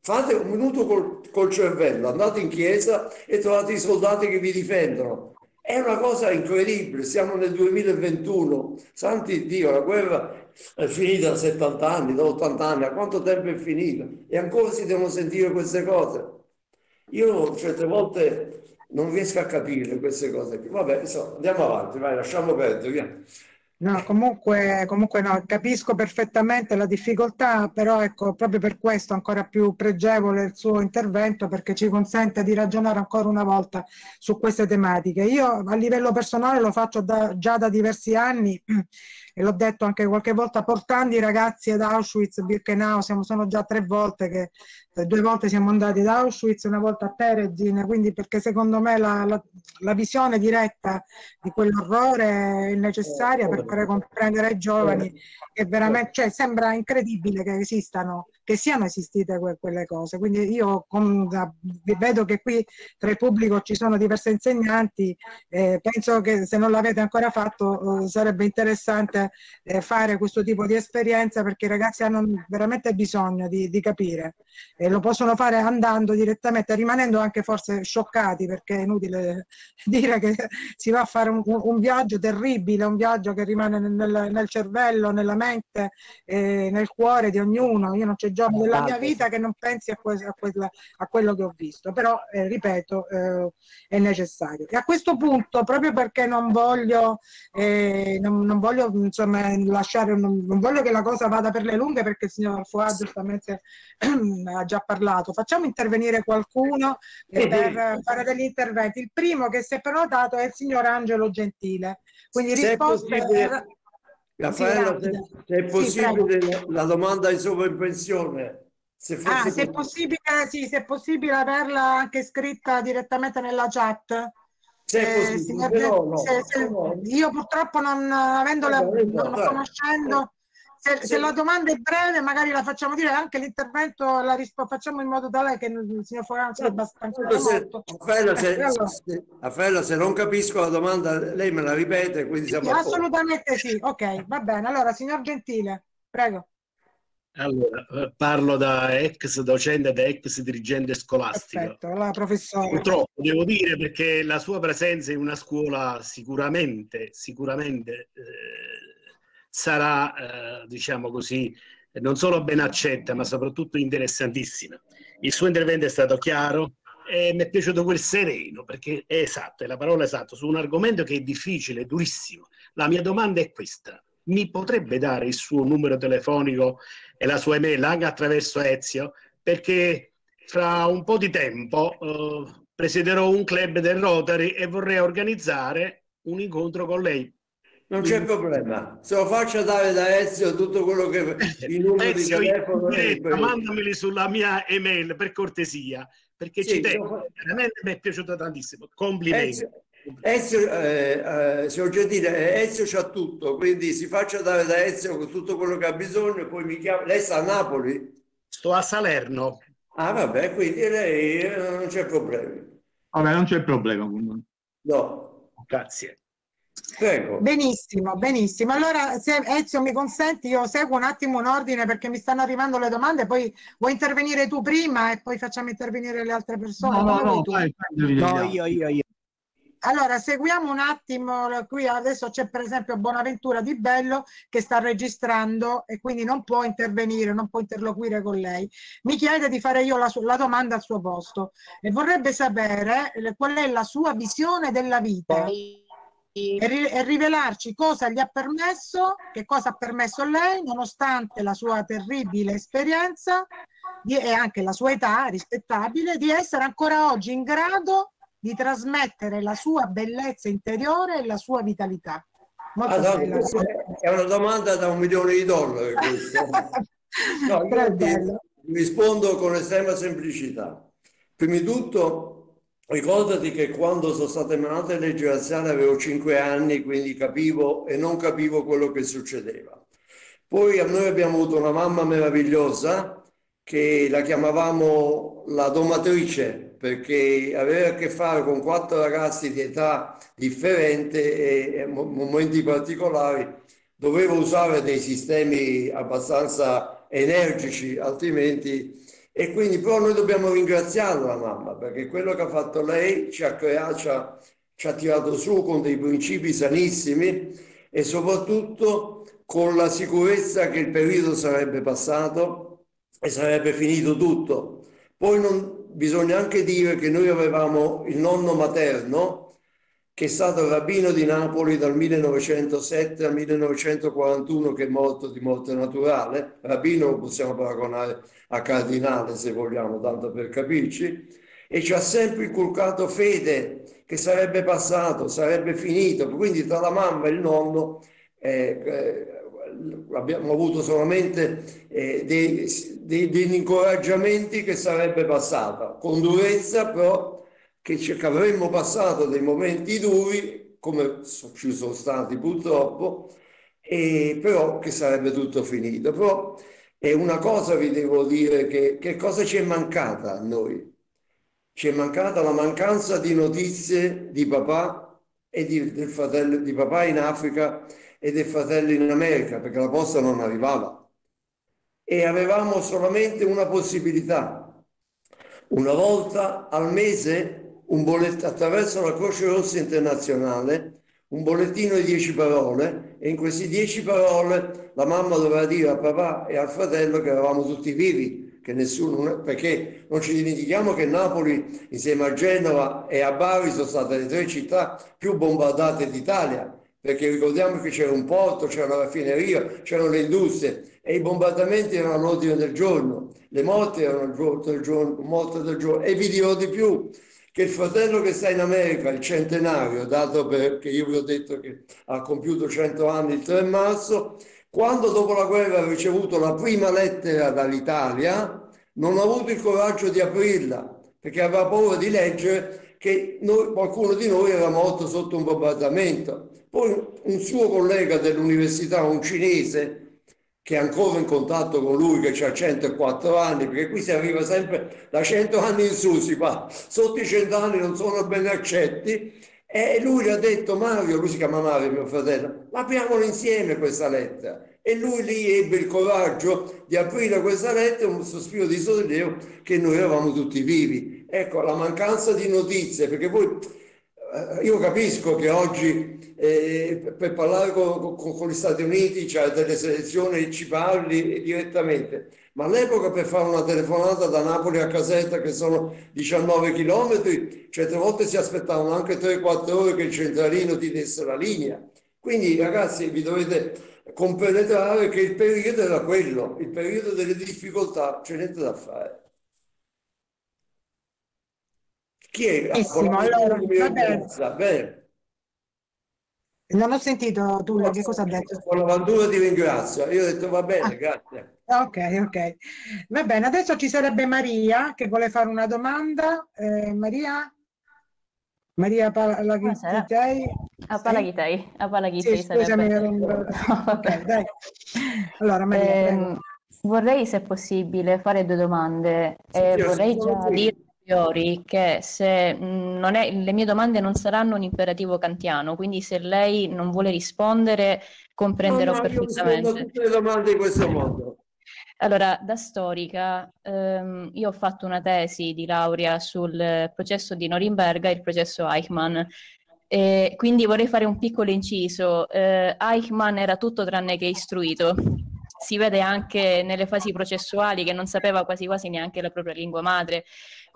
fate un minuto col, col cervello, andate in chiesa e trovate i soldati che vi difendono. È una cosa incredibile, siamo nel 2021, santi Dio, la guerra è finita da 70 anni, da 80 anni, a quanto tempo è finita? E ancora si devono sentire queste cose. Io certe volte non riesco a capire queste cose. Vabbè, insomma, andiamo avanti, vai, lasciamo perdere, via. No, comunque, comunque no, capisco perfettamente la difficoltà, però ecco, proprio per questo ancora più pregevole il suo intervento perché ci consente di ragionare ancora una volta su queste tematiche. Io a livello personale lo faccio da, già da diversi anni <clears throat> e l'ho detto anche qualche volta portando i ragazzi ad Auschwitz, Birkenau, siamo, sono già tre volte che eh, due volte siamo andati ad Auschwitz, una volta a Terezin, quindi perché secondo me la, la, la visione diretta di quell'orrore è necessaria per fare comprendere ai giovani che veramente, cioè, sembra incredibile che esistano che siano esistite que quelle cose. Quindi io con, vedo che qui tra il pubblico ci sono diversi insegnanti, eh, penso che se non l'avete ancora fatto eh, sarebbe interessante eh, fare questo tipo di esperienza perché i ragazzi hanno veramente bisogno di, di capire e lo possono fare andando direttamente, rimanendo anche forse scioccati perché è inutile <laughs> dire che si va a fare un, un viaggio terribile, un viaggio che rimane nel, nel cervello, nella mente, eh, nel cuore di ognuno. Io non c'è giorni della mia vita che non pensi a, que- a, quella, a quello che ho visto, però eh, ripeto, eh, è necessario. E a questo punto, proprio perché non voglio, eh, non, non, voglio insomma, lasciare, non, non, voglio che la cosa vada per le lunghe, perché il signor Fuad giustamente ha già parlato, facciamo intervenire qualcuno per fare degli interventi. Il primo che si è prenotato è il signor Angelo Gentile. Quindi risposte... Raffaello, se, se, è possibile sì, la domanda di sovraimpressione. Se, ah, se, è possibile, sì, se è possibile averla anche scritta direttamente nella chat. Se eh, no, se, se, no. Io purtroppo non avendola, non conoscendo, se, se, la domanda è breve, magari la facciamo dire anche l'intervento, la rispo- facciamo in modo tale che il signor Foran sia abbastanza molto. Raffaello, se, se, Raffaello, se non capisco la domanda, lei me la ripete. Quindi siamo sì, assolutamente sì. Ok, va bene. Allora, signor Gentile, prego. Allora, eh, parlo da ex docente, da ex dirigente scolastico. Perfetto, la professore. Purtroppo devo dire perché la sua presenza in una scuola sicuramente, sicuramente eh, sarà, eh, diciamo così, non solo ben accetta, ma soprattutto interessantissima. Il suo intervento è stato chiaro e mi è piaciuto quel sereno, perché è esatto, è la parola esatta, su un argomento che è difficile, durissimo. La mia domanda è questa. Mi potrebbe dare il suo numero telefonico e la sua email anche attraverso Ezio? Perché fra un po' di tempo eh, presiederò un club del Rotary e vorrei organizzare un incontro con lei non c'è problema, se lo faccio dare da Ezio tutto quello che <laughs> i numeri Ezio, di telefono. Diretta, mandameli sulla mia email per cortesia, perché sì, ci tengo. Veramente mi è piaciuto tantissimo. Complimenti. Ezio, Ezio, eh, eh, signor Gentile, Ezio c'ha tutto, quindi si faccia dare da Ezio tutto quello che ha bisogno e poi mi chiama. Lei sta a Napoli? Sto a Salerno. Ah, vabbè, quindi lei eh, non c'è problema. Vabbè, non c'è problema. No. Grazie. Prego. Benissimo, benissimo. Allora, se Ezio mi consenti, io seguo un attimo un ordine perché mi stanno arrivando le domande, poi vuoi intervenire tu prima e poi facciamo intervenire le altre persone? No, no, no, vai, no io, io, io. allora seguiamo un attimo, qui adesso c'è per esempio Bonaventura Di Bello che sta registrando e quindi non può intervenire, non può interloquire con lei. Mi chiede di fare io la, la domanda al suo posto e vorrebbe sapere eh, qual è la sua visione della vita e, ri e rivelarci cosa gli ha permesso, che cosa ha permesso a lei, nonostante la sua terribile esperienza di, e anche la sua età rispettabile, di essere ancora oggi in grado di trasmettere la sua bellezza interiore e la sua vitalità. Ah, no, è una domanda da un milione di dollari. <laughs> no, io rispondo con estrema semplicità. Prima di tutto Ricordati che quando sono state emanate le leggi razziali avevo 5 anni, quindi capivo e non capivo quello che succedeva. Poi noi abbiamo avuto una mamma meravigliosa che la chiamavamo la domatrice perché aveva a che fare con quattro ragazzi di età differente e momenti particolari doveva usare dei sistemi abbastanza energici, altrimenti e quindi però noi dobbiamo ringraziarla la mamma perché quello che ha fatto lei ci ha creato, ci ha, ci ha tirato su con dei principi sanissimi e soprattutto con la sicurezza che il periodo sarebbe passato e sarebbe finito tutto. Poi non, bisogna anche dire che noi avevamo il nonno materno che è stato rabbino di Napoli dal 1907 al 1941, che è morto di morte naturale. Rabbino possiamo paragonare a cardinale, se vogliamo, tanto per capirci. E ci ha sempre inculcato fede che sarebbe passato, sarebbe finito. Quindi tra la mamma e il nonno eh, eh, abbiamo avuto solamente eh, dei, dei, degli incoraggiamenti che sarebbe passata, con durezza però che, avremmo passato dei momenti duri, come ci sono stati purtroppo, e però che sarebbe tutto finito. Però è una cosa vi devo dire che, che cosa ci è mancata a noi? Ci è mancata la mancanza di notizie di papà e di, del fratello di papà in Africa e del fratello in America, perché la posta non arrivava. E avevamo solamente una possibilità. Una volta al mese bollettino attraverso la Croce Rossa Internazionale, un bollettino di dieci parole e in queste dieci parole la mamma doveva dire a papà e al fratello che eravamo tutti vivi, che nessuno, perché non ci dimentichiamo che Napoli insieme a Genova e a Bari sono state le tre città più bombardate d'Italia, perché ricordiamo che c'era un porto, c'era una raffineria, c'erano le industrie e i bombardamenti erano all'ordine del giorno, le morti erano giorno, morte del giorno e vi dirò di più, che il fratello che sta in America, il centenario, dato perché io vi ho detto che ha compiuto 100 anni il 3 marzo, quando dopo la guerra ha ricevuto la prima lettera dall'Italia, non ha avuto il coraggio di aprirla, perché aveva paura di leggere che noi, qualcuno di noi era morto sotto un bombardamento. Poi un suo collega dell'università, un cinese, che è ancora in contatto con lui che ha 104 anni, perché qui si arriva sempre da 100 anni in su, si fa, sotto i 100 anni non sono ben accetti, e lui gli ha detto Mario, lui si chiama Mario mio fratello, apriamolo insieme questa lettera. E lui lì ebbe il coraggio di aprire questa lettera, un sospiro di sollievo che noi eravamo tutti vivi. Ecco, la mancanza di notizie, perché voi io capisco che oggi eh, per parlare con, con, con, gli Stati Uniti c'è cioè delle selezioni ci parli direttamente, ma all'epoca per fare una telefonata da Napoli a Caserta che sono 19 km, certe volte si aspettavano anche 3-4 ore che il centralino ti desse la linea. Quindi ragazzi vi dovete compenetrare che il periodo era quello, il periodo delle difficoltà, c'è niente da fare. Chi è? Benissimo, allora, va bene. Non ho sentito tu che cosa ha detto. Bonaventura ti ringrazio. Io ho detto va bene, ah. grazie. Ok, ok. Va bene, adesso ci sarebbe Maria che vuole fare una domanda. Eh, Maria? Maria Palaghitei? A Palaghitei, a Palaghitei sì, scusami, <laughs> ok, dai. Allora, Maria, eh, vorrei, se possibile, fare due domande. Sì, eh, vorrei già dire priori che se non è, le mie domande non saranno un imperativo kantiano, quindi se lei non vuole rispondere comprenderò no, no, perfettamente. Tutte le domande in questo modo. Allora, da storica, ehm, io ho fatto una tesi di laurea sul processo di Norimberga e il processo Eichmann E quindi vorrei fare un piccolo inciso. Eh, Eichmann era tutto tranne che istruito. Si vede anche nelle fasi processuali che non sapeva quasi quasi neanche la propria lingua madre.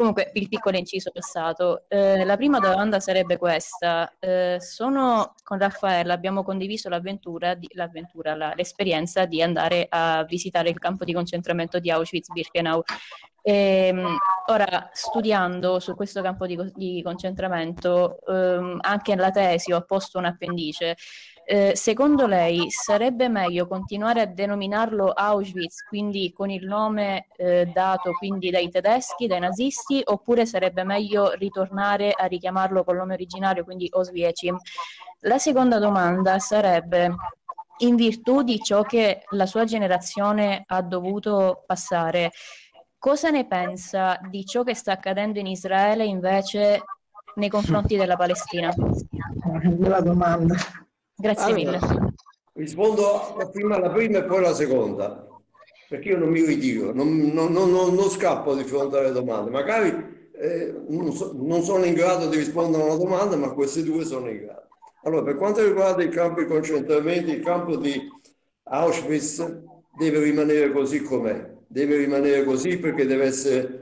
Comunque, il piccolo inciso passato. Eh, la prima domanda sarebbe questa. Eh, sono con Raffaella, abbiamo condiviso l'avventura, di, l'avventura la, l'esperienza di andare a visitare il campo di concentramento di Auschwitz-Birkenau. Ehm, ora, studiando su questo campo di, di concentramento, ehm, anche nella tesi ho posto un appendice eh, secondo lei sarebbe meglio continuare a denominarlo Auschwitz, quindi con il nome eh, dato dai tedeschi, dai nazisti, oppure sarebbe meglio ritornare a richiamarlo col nome originario, quindi Oswiecim? La seconda domanda sarebbe in virtù di ciò che la sua generazione ha dovuto passare, cosa ne pensa di ciò che sta accadendo in Israele invece nei confronti della Palestina? Bella domanda. Grazie allora, mille. Rispondo prima alla prima e poi alla seconda, perché io non mi ritiro, non, non, non, non scappo di fronte alle domande. Magari eh, non, so, non, sono in grado di rispondere a una domanda, ma queste due sono in grado. Allora, per quanto riguarda il campo di concentramento, il campo di Auschwitz deve rimanere così com'è, deve rimanere così perché deve essere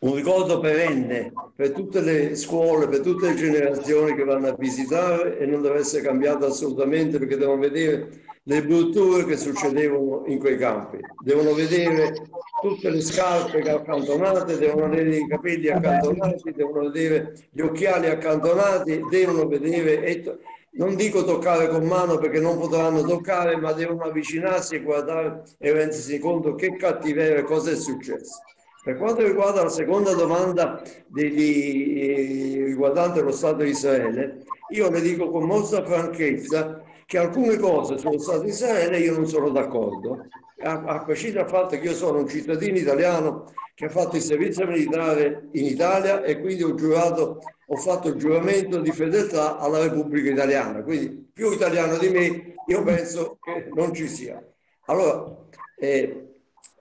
un ricordo perenne per tutte le scuole, per tutte le generazioni che vanno a visitare e non deve essere cambiato assolutamente perché devono vedere le brutture che succedevano in quei campi, devono vedere tutte le scarpe accantonate, devono vedere i capelli accantonati, devono vedere gli occhiali accantonati, devono vedere, non dico toccare con mano perché non potranno toccare, ma devono avvicinarsi e guardare e rendersi conto che cattiveria, cosa è successo. Per quanto riguarda la seconda domanda degli, eh, riguardante lo Stato di Israele, io le dico con molta franchezza che alcune cose sullo Stato di Israele io non sono d'accordo, a, a prescindere dal fatto che io sono un cittadino italiano che ha fatto il servizio militare in Italia e quindi ho giurato, ho fatto il giuramento di fedeltà alla Repubblica Italiana, quindi più italiano di me io penso che non ci sia. Allora, eh,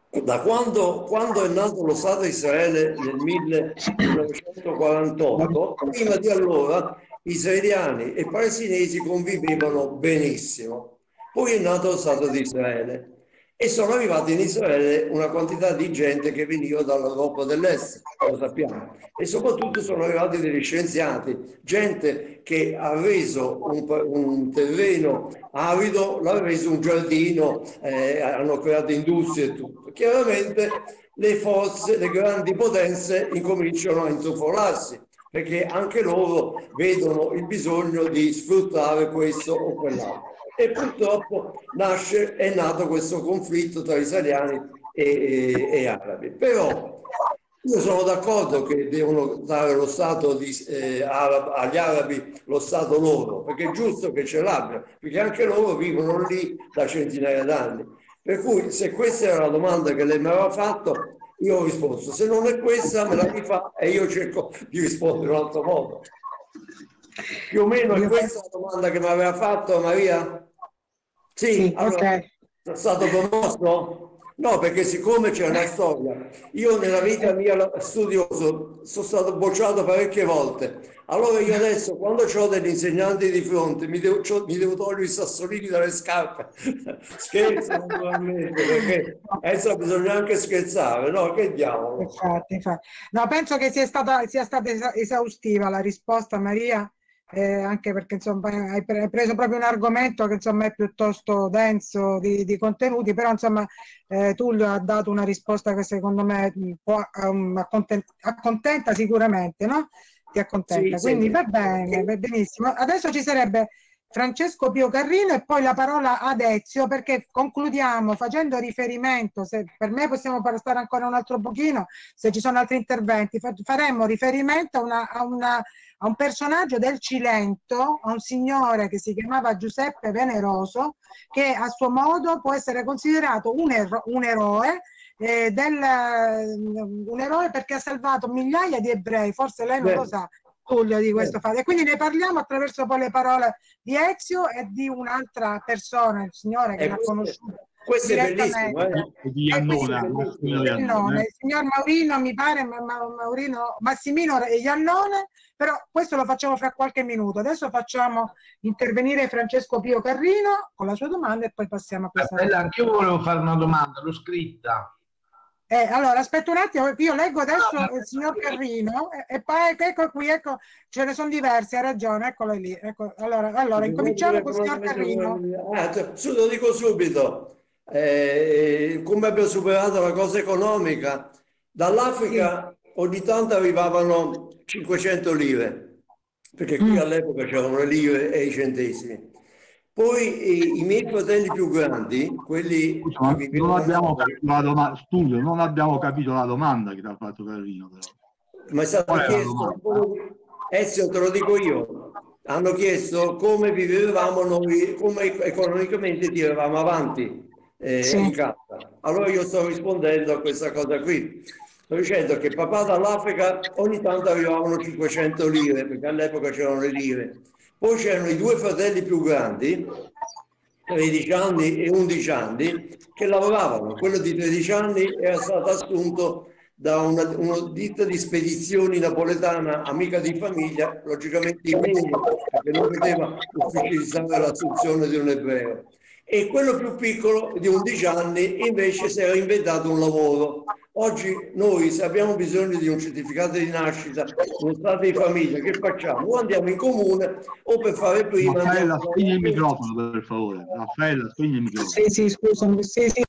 da quando, quando, è nato lo Stato di Israele nel 1948, prima di allora israeliani e palestinesi convivevano benissimo. Poi è nato lo Stato di Israele e sono arrivati in Israele una quantità di gente che veniva dall'Europa dell'Est, lo sappiamo, e soprattutto sono arrivati degli scienziati, gente che ha reso un, un terreno arido, l'ha reso un giardino, eh, hanno creato industrie e tutto. Chiaramente le forze, le grandi potenze incominciano a intrufolarsi perché anche loro vedono il bisogno di sfruttare questo o quell'altro e purtroppo nasce, è nato questo conflitto tra israeliani e, e, e arabi. Però io sono d'accordo che devono dare lo Stato di, eh, arab, agli arabi lo Stato loro, perché è giusto che ce l'abbiano, perché anche loro vivono lì da centinaia d'anni. Per cui se questa era la domanda che lei mi aveva fatto, io ho risposto. Se non è questa, me la rifà e io cerco di rispondere in un altro modo. Più o meno è questa la domanda che mi aveva fatto Maria? Sì, sì allora, okay. è stato promosso? No, perché siccome c'è una storia, io nella vita mia studioso sono stato bocciato parecchie volte. Allora io adesso, quando ho degli insegnanti di fronte, mi devo, mi devo togliere i sassolini dalle scarpe. <laughs> Scherzo naturalmente, perché adesso bisogna anche scherzare, no? Che diavolo. Infatti, infatti. No, penso che sia stata, sia stata esaustiva la risposta, Maria eh, anche perché insomma hai, preso proprio un argomento che insomma è piuttosto denso di, di contenuti, però insomma eh, Tullio ha dato una risposta che secondo me può, um, accontenta, accontenta, sicuramente, no? Ti accontenta, sì, quindi sì. va bene, va benissimo. Adesso ci sarebbe Francesco Pio Carrino e poi la parola ad Ezio perché concludiamo facendo riferimento, se per me possiamo stare ancora un altro pochino, se ci sono altri interventi, faremo riferimento a una, a una a un personaggio del Cilento, a un signore che si chiamava Giuseppe Veneroso, che a suo modo può essere considerato un, ero un eroe eh, del, un eroe perché ha salvato migliaia di ebrei, forse lei non Beh. lo sa, Tullio, di questo fatto. E quindi ne parliamo attraverso poi le parole di Ezio e di un'altra persona, il signore che l'ha conosciuto questo è bellissimo. Eh? Di Iannona, Iannone. Il signor Maurino, mi pare, ma, Maurino, Massimino e Iannone, però questo lo facciamo fra qualche minuto. Adesso facciamo intervenire Francesco Pio Carrino con la sua domanda e poi passiamo a questa. Bella, anche io volevo fare una domanda, l'ho scritta. Eh, allora, aspetta un attimo, io leggo adesso no, il signor Carrino e, e, poi ecco qui, ecco, ce ne sono diversi, ha ragione, eccolo lì. Ecco, allora, allora incominciamo con il signor Carrino. Ah, cioè, lo dico subito, eh, come abbiamo superato la cosa economica, dall'Africa sì. ogni tanto arrivavano 500 lire, perché qui mm. all'epoca c'erano le lire e i centesimi. Poi i, i, miei fratelli più grandi, quelli Scusa, che non abbiamo capito la domanda, studio, non abbiamo capito la domanda che ti ha fatto Carlino. Però. Ma è stato Qual chiesto, Ezio te lo dico io, hanno chiesto come vivevamo noi, come economicamente tiravamo avanti eh, sì. in casa. Allora io sto rispondendo a questa cosa qui. Sto dicendo che papà dall'Africa ogni tanto arrivavano 500 lire, perché all'epoca c'erano le lire poi c'erano i due fratelli più grandi, 13 anni e 11 anni, che lavoravano. Quello di 13 anni era stato assunto da una, una ditta di spedizioni napoletana, amica di famiglia, logicamente impegno, perché non poteva ufficializzare l'assunzione di un ebreo. E quello più piccolo, di 11 anni, invece si era inventato un lavoro Oggi noi se abbiamo bisogno di un certificato di nascita, uno stato di famiglia, che facciamo? O andiamo in comune o per fare prima... Raffaella, spegni il microfono per favore. Raffaella, spegni il microfono. Sì, sì, scusami. Sì, sì.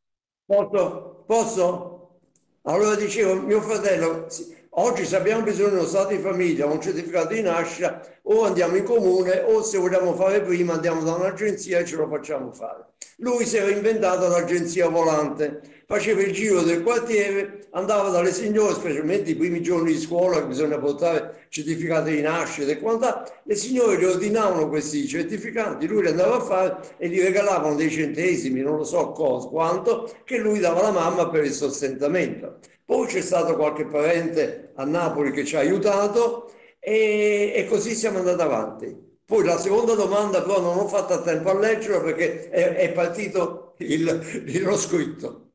Posso? Posso? Allora dicevo, mio fratello, oggi se abbiamo bisogno di uno stato di famiglia, un certificato di nascita, o andiamo in comune o se vogliamo fare prima andiamo da un'agenzia e ce lo facciamo fare. Lui si era inventato l'agenzia volante faceva il giro del quartiere, andava dalle signore, specialmente i primi giorni di scuola, che bisogna portare certificati di nascita e quant'altro, le signore gli ordinavano questi certificati, lui li andava a fare e gli regalavano dei centesimi, non lo so cosa, quanto, che lui dava alla mamma per il sostentamento. Poi c'è stato qualche parente a Napoli che ci ha aiutato e, e così siamo andati avanti. Poi la seconda domanda però non ho fatto tempo a leggerla perché è, è partito il, il scritto.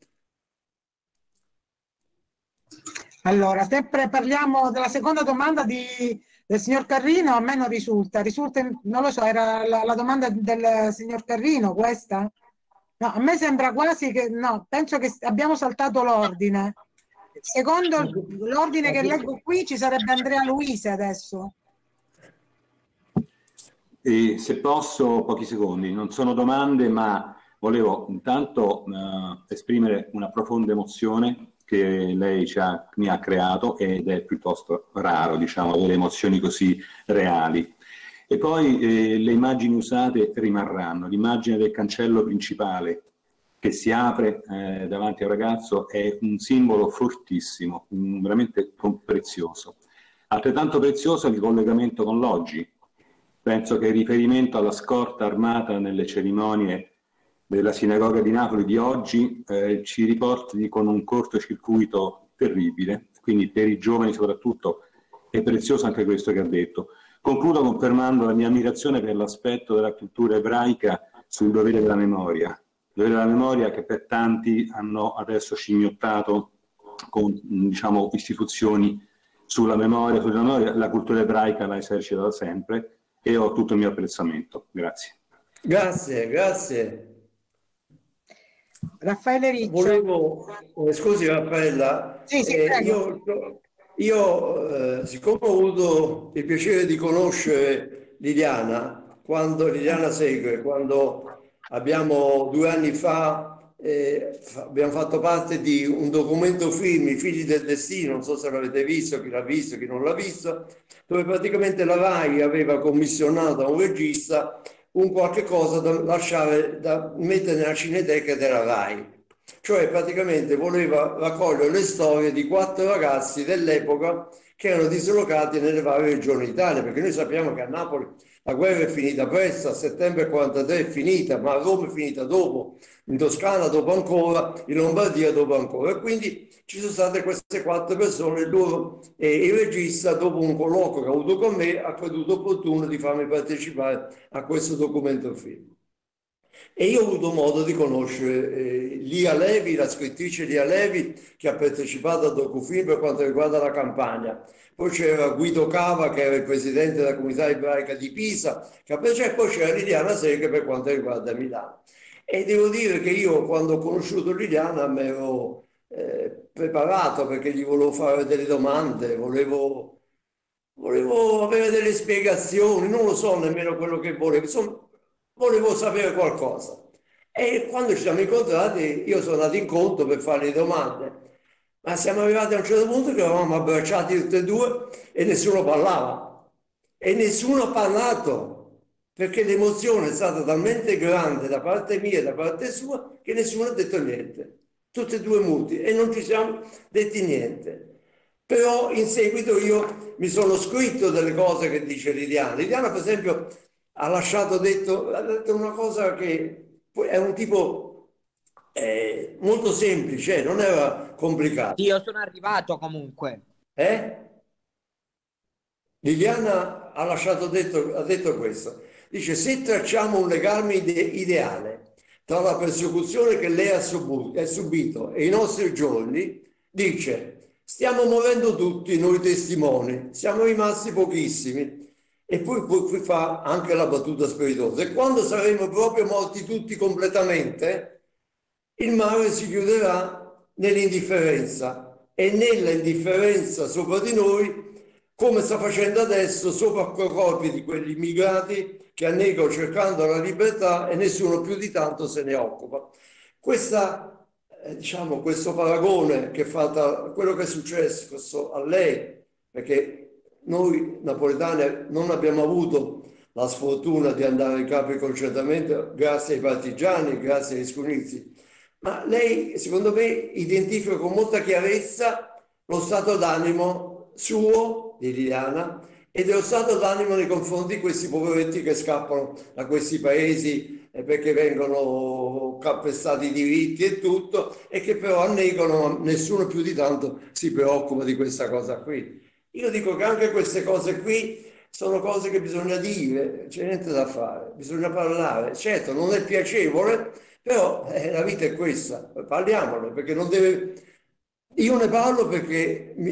Allora, sempre parliamo della seconda domanda di, del signor Carrino, a me non risulta, risulta, non lo so, era la, la domanda del signor Carrino questa? No, a me sembra quasi che, no, penso che abbiamo saltato l'ordine. Secondo l'ordine che leggo qui ci sarebbe Andrea Luise adesso. E se posso, pochi secondi, non sono domande, ma volevo intanto uh, esprimere una profonda emozione che lei ha, mi ha creato ed è piuttosto raro, diciamo, avere emozioni così reali. E poi eh, le immagini usate rimarranno. L'immagine del cancello principale che si apre eh, davanti al ragazzo è un simbolo fortissimo, un, veramente prezioso. Altrettanto prezioso è il collegamento con l'oggi. Penso che il riferimento alla scorta armata nelle cerimonie della sinagoga di Napoli di oggi eh, ci riporti con un cortocircuito terribile, quindi per i giovani soprattutto è prezioso anche questo che ha detto. Concludo confermando la mia ammirazione per l'aspetto della cultura ebraica sul dovere della memoria, dovere della memoria che per tanti hanno adesso scimmiottato con diciamo, istituzioni sulla memoria, sulla memoria, la cultura ebraica la esercita da sempre e ho tutto il mio apprezzamento. Grazie. Grazie, grazie. Raffaele Riccio. Volevo, eh, scusi Raffaella, sì, sì, eh, io, io eh, siccome ho avuto il piacere di conoscere Liliana, quando Liliana segue, quando abbiamo due anni fa eh, abbiamo fatto parte di un documento film, I figli del destino, non so se l'avete visto, chi l'ha visto, chi non l'ha visto, dove praticamente la RAI aveva commissionato a un regista un qualche cosa da lasciare, da mettere nella cineteca della RAI. Cioè praticamente voleva raccogliere le storie di quattro ragazzi dell'epoca che erano dislocati nelle varie regioni d'Italia, perché noi sappiamo che a Napoli la guerra è finita presto, a settembre 43 è finita, ma a Roma è finita dopo, in Toscana dopo ancora, in Lombardia dopo ancora. E quindi ci sono state queste quattro persone, loro e il regista, dopo un colloquio che ha avuto con me, ha creduto opportuno di farmi partecipare a questo documento film. E io ho avuto modo di conoscere eh, Lia Levi, la scrittrice Lia Levi, che ha partecipato a docufilm per quanto riguarda la campagna. Poi c'era Guido Cava, che era il presidente della comunità ebraica di Pisa, che ha partecipato, e poi c'era Liliana Seghe per quanto riguarda Milano. E devo dire che io, quando ho conosciuto Liliana, mi ero eh, preparato perché gli volevo fare delle domande, volevo, volevo avere delle spiegazioni, non lo so nemmeno quello che volevo. Insomma, volevo sapere qualcosa. E quando ci siamo incontrati, io sono andato in conto per fare le domande, ma siamo arrivati a un certo punto che eravamo abbracciati tutti e due e nessuno parlava. E nessuno ha parlato perché l'emozione è stata talmente grande da parte mia e da parte sua che nessuno ha detto niente. Tutti e due muti e non ci siamo detti niente. Però in seguito io mi sono scritto delle cose che dice Liliana. Liliana, per esempio, ha lasciato detto, ha detto una cosa che è un tipo eh, molto semplice, non era complicato. Io sono arrivato comunque. Eh? Liliana ha lasciato detto, ha detto questo. Dice, se tracciamo un legame ide- ideale tra la persecuzione che lei ha subito e i nostri giorni, dice, stiamo muovendo tutti noi testimoni, siamo rimasti pochissimi e poi, poi fa anche la battuta spiritosa. E quando saremo proprio morti tutti completamente, il mare si chiuderà nell'indifferenza e nella indifferenza sopra di noi, come sta facendo adesso sopra quei corpi di quegli immigrati che annegano cercando la libertà e nessuno più di tanto se ne occupa. Questa, eh, diciamo, questo paragone che fa tra quello che è successo a lei, perché noi napoletani non abbiamo avuto la sfortuna di andare in capo di concentramento grazie ai partigiani, grazie agli scunizi, ma lei secondo me identifica con molta chiarezza lo stato d'animo suo, di Liliana, e dello stato d'animo nei confronti di questi poveretti che scappano da questi paesi eh, perché vengono calpestati i diritti e tutto e che però annegano, nessuno più di tanto si preoccupa di questa cosa qui. Io dico che anche queste cose qui sono cose che bisogna dire, c'è niente da fare, bisogna parlare. Certo, non è piacevole, però eh, la vita è questa, parliamone, perché non deve... Io ne parlo perché mi...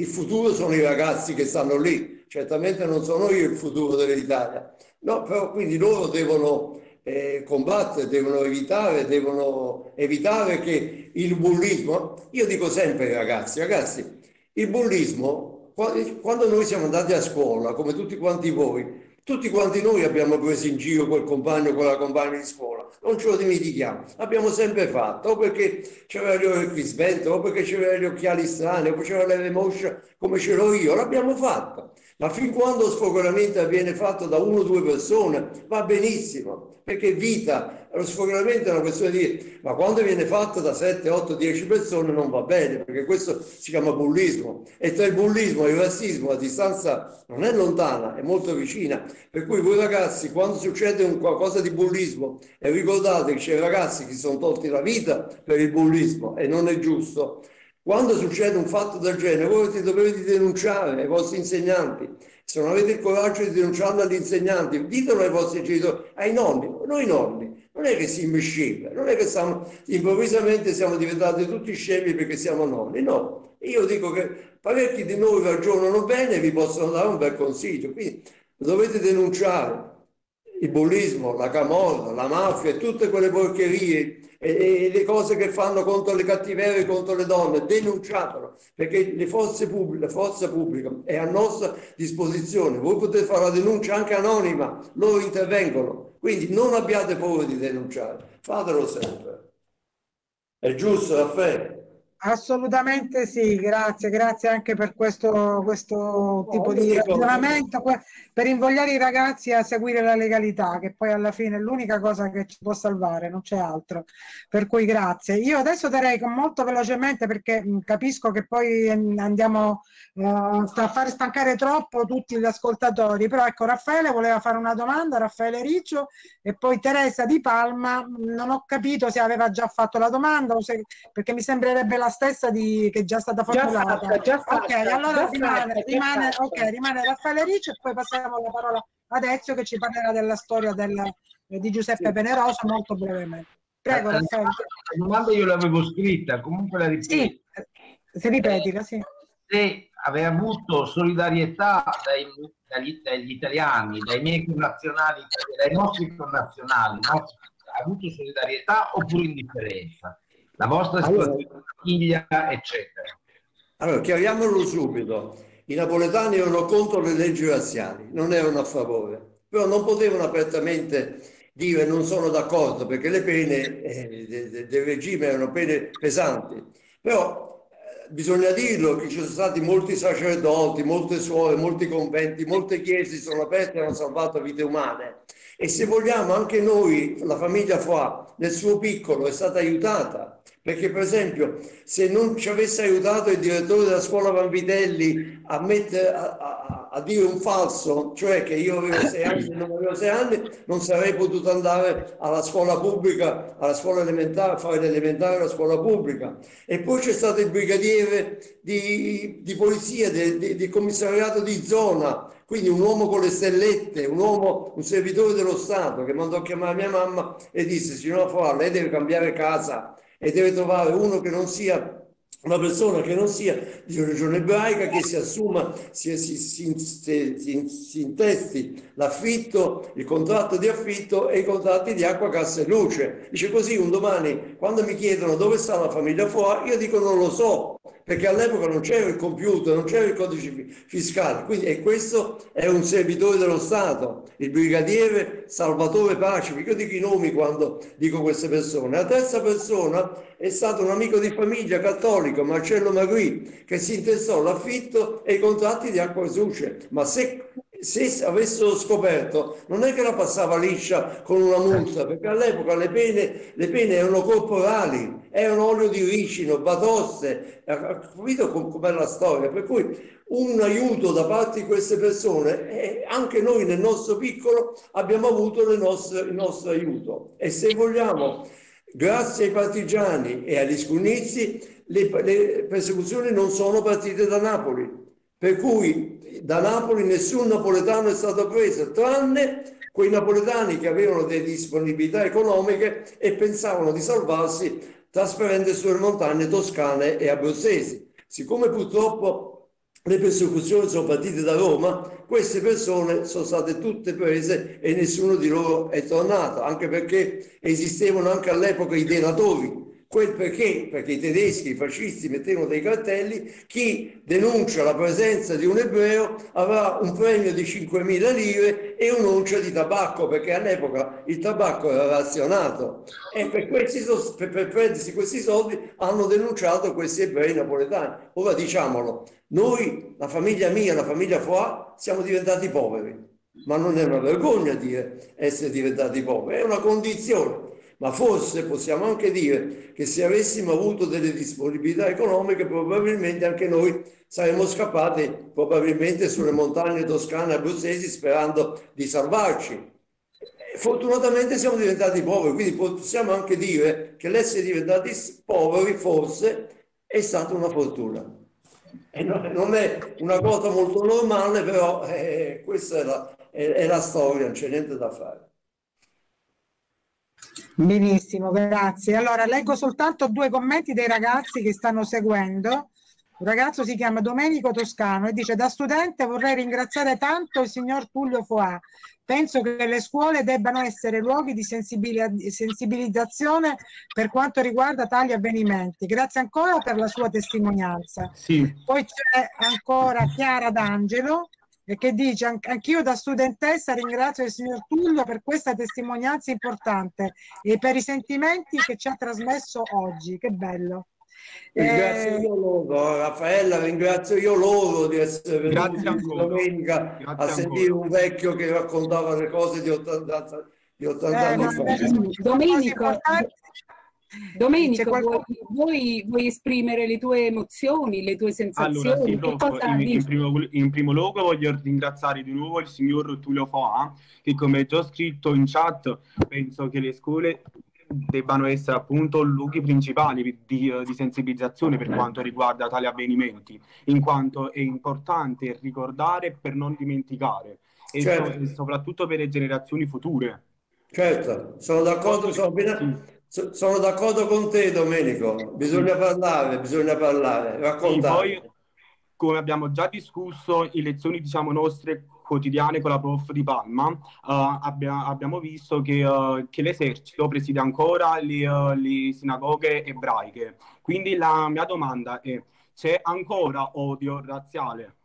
il futuro sono i ragazzi che stanno lì, certamente non sono io il futuro dell'Italia, no, però quindi loro devono eh, combattere, devono evitare, devono evitare che il bullismo, io dico sempre ragazzi, ragazzi, il bullismo quando noi siamo andati a scuola, come tutti quanti voi, tutti quanti noi abbiamo preso in giro quel compagno quella compagna di scuola, non ce lo dimentichiamo, l'abbiamo sempre fatto, o perché c'aveva gli occhi spenti, o perché c'aveva gli occhiali strani, o c'aveva le mosce come ce l'ho io, l'abbiamo fatto. Ma fin quando lo sfogoramento avviene fatto da uno o due persone, va benissimo, perché vita, lo sfogoramento è una questione di... ma quando viene fatto da 7, 8, 10 persone non va bene, perché questo si chiama bullismo. E tra il bullismo e il razzismo la distanza non è lontana, è molto vicina. Per cui voi ragazzi, quando succede un qualcosa di bullismo, e ricordate che c'è ragazzi che si sono tolti la vita per il bullismo e non è giusto, quando succede un fatto del genere, voi dovete denunciare ai vostri insegnanti. Se non avete il coraggio di denunciarlo agli insegnanti, ditelo ai vostri genitori, ai nonni, noi nonni. Non è che si imbesciva, non è che siamo, improvvisamente siamo diventati tutti scemi perché siamo nonni, no. Io dico che parecchi di noi ragionano bene e vi possono dare un bel consiglio, quindi dovete denunciare il bullismo, la camorra, la mafia e tutte quelle porcherie e, e, le cose che fanno contro le cattiverie, contro le donne, denunciatelo, perché le forze pubbliche, la forza pubblica è a nostra disposizione. Voi potete fare la denuncia anche anonima, loro intervengono. Quindi non abbiate paura di denunciare, fatelo sempre. È giusto, Raffaele? Assolutamente sì, grazie, grazie anche per questo, questo tipo di ragionamento, per invogliare i ragazzi a seguire la legalità, che poi alla fine è l'unica cosa che ci può salvare, non c'è altro. Per cui grazie. Io adesso darei molto velocemente perché capisco che poi andiamo uh, a fare stancare troppo tutti gli ascoltatori, però ecco Raffaele voleva fare una domanda, Raffaele Riccio, e poi Teresa Di Palma, non ho capito se aveva già fatto la domanda, o se, perché mi sembrerebbe la stessa di, che è già stata formulata. Già fatta, già fatta, ok, allora rimane, fatta, rimane, okay, rimane Raffaele Ricci e poi passiamo la parola ad Ezio che ci parlerà della storia del, eh, di Giuseppe Veneroso molto brevemente. Prego, la, Raffaele. la domanda io l'avevo scritta, comunque la ripeto. Sì, se ripetila, sì. Se aveva avuto solidarietà dai, dagli, dagli italiani, dai miei connazionali, dai nostri connazionali, no? ha avuto solidarietà oppure indifferenza? La vostra situazione Allora- famiglia, eccetera. Allora, chiariamolo subito. I napoletani erano contro le leggi razziali, non erano a favore, però non potevano apertamente dire non sono d'accordo perché le pene eh, de- de- del regime erano pene pesanti. Però eh, bisogna dirlo che ci sono stati molti sacerdoti, molte suore, molti conventi, molte chiese sono aperte e hanno salvato vite umane. E se vogliamo, anche noi, la famiglia Foà, nel suo piccolo, è stata aiutata. Perché, per esempio, se non ci avesse aiutato il direttore della scuola Vanvitelli a, mettere, a, a- a dire un falso, cioè che io avevo sei anni e non avevo sei anni, non sarei potuto andare alla scuola pubblica, alla scuola elementare, a fare l'elementare alla scuola pubblica. E poi c'è stato il brigadiere di, di polizia, del commissariato di zona, quindi un uomo con le stellette, un uomo, un servitore dello Stato che mandò a chiamare mia mamma e disse, signora Foà, lei deve cambiare casa e deve trovare uno che non sia una persona che non sia di religione ebraica, che si assuma, si, si, si, si- intesti l'affitto, il contratto di affitto e i contratti di acqua, gas e luce. Dice così un domani, quando mi chiedono dove sta la famiglia fuori, io dico non lo so, perché all'epoca non c'era il computer, non c'era il codice fi- fiscale. Quindi, e questo è un servitore dello Stato, il brigadiere Salvatore Pacifico. Io dico i nomi quando dico queste persone. La terza persona è stato un amico di famiglia cattolico, Marcello Magri, che si intestò l'affitto e i contratti di acqua e luce. Ma se se avessero scoperto, non è che la passava liscia con una multa, perché all'epoca le pene, le pene erano corporali, erano olio di ricino, ha capito com- com'è la storia? Per cui un aiuto da parte di queste persone, e anche noi nel nostro piccolo abbiamo avuto nostre- il nostro aiuto. E se vogliamo, grazie ai partigiani e agli scunnizi, le, le persecuzioni non sono partite da Napoli. Per cui da Napoli nessun napoletano è stato preso, tranne quei napoletani che avevano delle disponibilità economiche e pensavano di salvarsi trasferendo sulle montagne toscane e abruzzesi. Siccome purtroppo le persecuzioni sono partite da Roma, queste persone sono state tutte prese e nessuno di loro è tornato, anche perché esistevano anche all'epoca i delatori. Quel perché? Perché i tedeschi, i fascisti mettevano dei cartelli, chi denuncia la presenza di un ebreo avrà un premio di 5.000 lire e un'oncia di tabacco, perché all'epoca il tabacco era razionato. E per, questi, per, per prendersi questi soldi hanno denunciato questi ebrei napoletani. Ora diciamolo, noi, la famiglia mia, la famiglia Foà, siamo diventati poveri. Ma non è una vergogna dire essere diventati poveri, è una condizione. Ma forse possiamo anche dire che se avessimo avuto delle disponibilità economiche, probabilmente anche noi saremmo scappati probabilmente sulle montagne toscane abruzzesi sperando di salvarci. Fortunatamente siamo diventati poveri, quindi possiamo anche dire che l'essere diventati poveri forse è stata una fortuna. No- non è una cosa molto normale, però eh, questa è la, è- è la storia, non c'è niente da fare. Benissimo, grazie. Allora, leggo soltanto due commenti dei ragazzi che stanno seguendo. Un ragazzo si chiama Domenico Toscano e dice: Da studente vorrei ringraziare tanto il signor Tullio Foà. Penso che le scuole debbano essere luoghi di sensibili- sensibilizzazione per quanto riguarda tali avvenimenti. Grazie ancora per la sua testimonianza. Sì, Poi c'è ancora Chiara D'Angelo e che dice "An- anch'io da studentessa ringrazio il signor Tullio per questa testimonianza importante e per i sentimenti che ci ha trasmesso oggi. Che bello. Ringrazio Eh, io loro, Raffaella, ringrazio io loro di essere venuti domenica Grazie a sentire ancora. un vecchio che raccontava le cose di 80, di 80 eh, anni fa. Domenico. Domenico, vuoi, vuoi- vuoi esprimere le tue emozioni, le tue sensazioni? Allora, sì, prof, in, in primo, in primo luogo voglio ringraziare di nuovo il signor Tullio Foà, che come già scritto in chat, penso che le scuole debbano essere appunto luoghi principali di, eh, di sensibilizzazione per quanto riguarda tali avvenimenti, in quanto è importante ricordare per non dimenticare, e, so- Certo. e soprattutto per le generazioni future. Certo, sono d'accordo, sono, so- sono d'accordo con te, Domenico. Bisogna parlare, bisogna parlare, raccontare. poi, come abbiamo già discusso in lezioni, diciamo, nostre quotidiane con la prof di Palma, eh, abbia- abbiamo visto che, eh, che l'esercito presiede ancora le, eh, le sinagoghe ebraiche. Quindi la mia domanda è, c'è ancora odio razziale?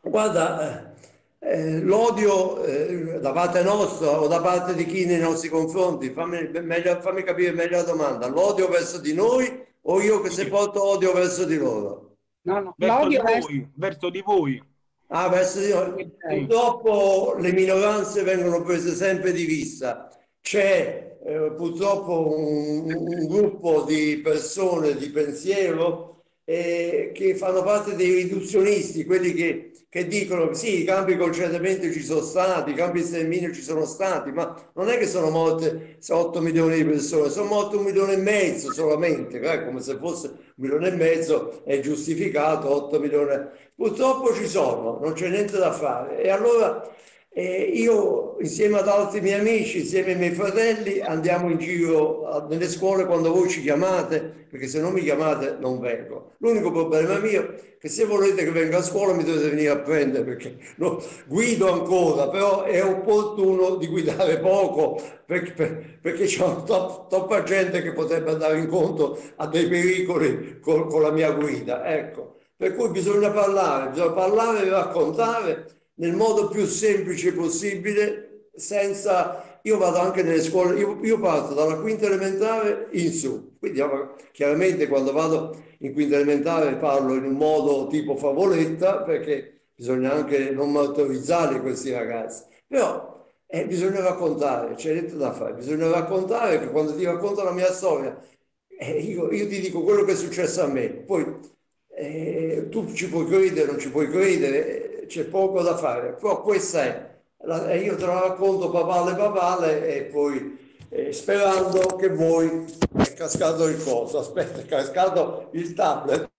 Guarda, eh, l'odio eh, da parte nostra o da parte di chi nei nostri confronti, fammi, meglio- fammi capire meglio la domanda, l'odio verso di noi o io che se porto odio verso di loro? No, no, Verso di l'odio verso... voi, verso di voi. Ah, verso di noi. Purtroppo le minoranze vengono prese sempre di vista. C'è eh, purtroppo un, un gruppo di persone di pensiero eh, che fanno parte dei riduzionisti, quelli che, che dicono sì, i campi concentramento ci sono stati, i campi di sterminio ci sono stati, ma non è che sono morte 8 milioni di persone, sono morte un milione e mezzo solamente, eh, come se fosse un milione e mezzo è giustificato, 8 milioni. Purtroppo ci sono, non c'è niente da fare. E allora eh, io insieme ad altri miei amici, insieme ai miei fratelli, andiamo in giro nelle scuole quando voi ci chiamate, perché se non mi chiamate non vengo. L'unico problema mio è che se volete che venga a scuola mi dovete venire a prendere, perché no, guido ancora, però è opportuno di guidare poco, perché, per- perché c'è troppa gente che potrebbe andare incontro a dei pericoli con, con la mia guida. Ecco, per cui bisogna parlare, bisogna parlare e raccontare nel modo più semplice possibile, senza... Io vado anche nelle scuole, io, io parto dalla quinta elementare in su, quindi io, chiaramente quando vado in quinta elementare parlo in un modo tipo favoletta, perché bisogna anche non martorizzare questi ragazzi, però eh, bisogna raccontare, c'è niente da fare, bisogna raccontare che quando ti racconto la mia storia, eh, io, io ti dico quello che è successo a me, poi eh, tu ci puoi credere, non ci puoi credere, c'è poco da fare, però questa è, la- io te la racconto papale papale e poi eh, sperando che voi è cascato il coso, aspetta, è cascato il tablet,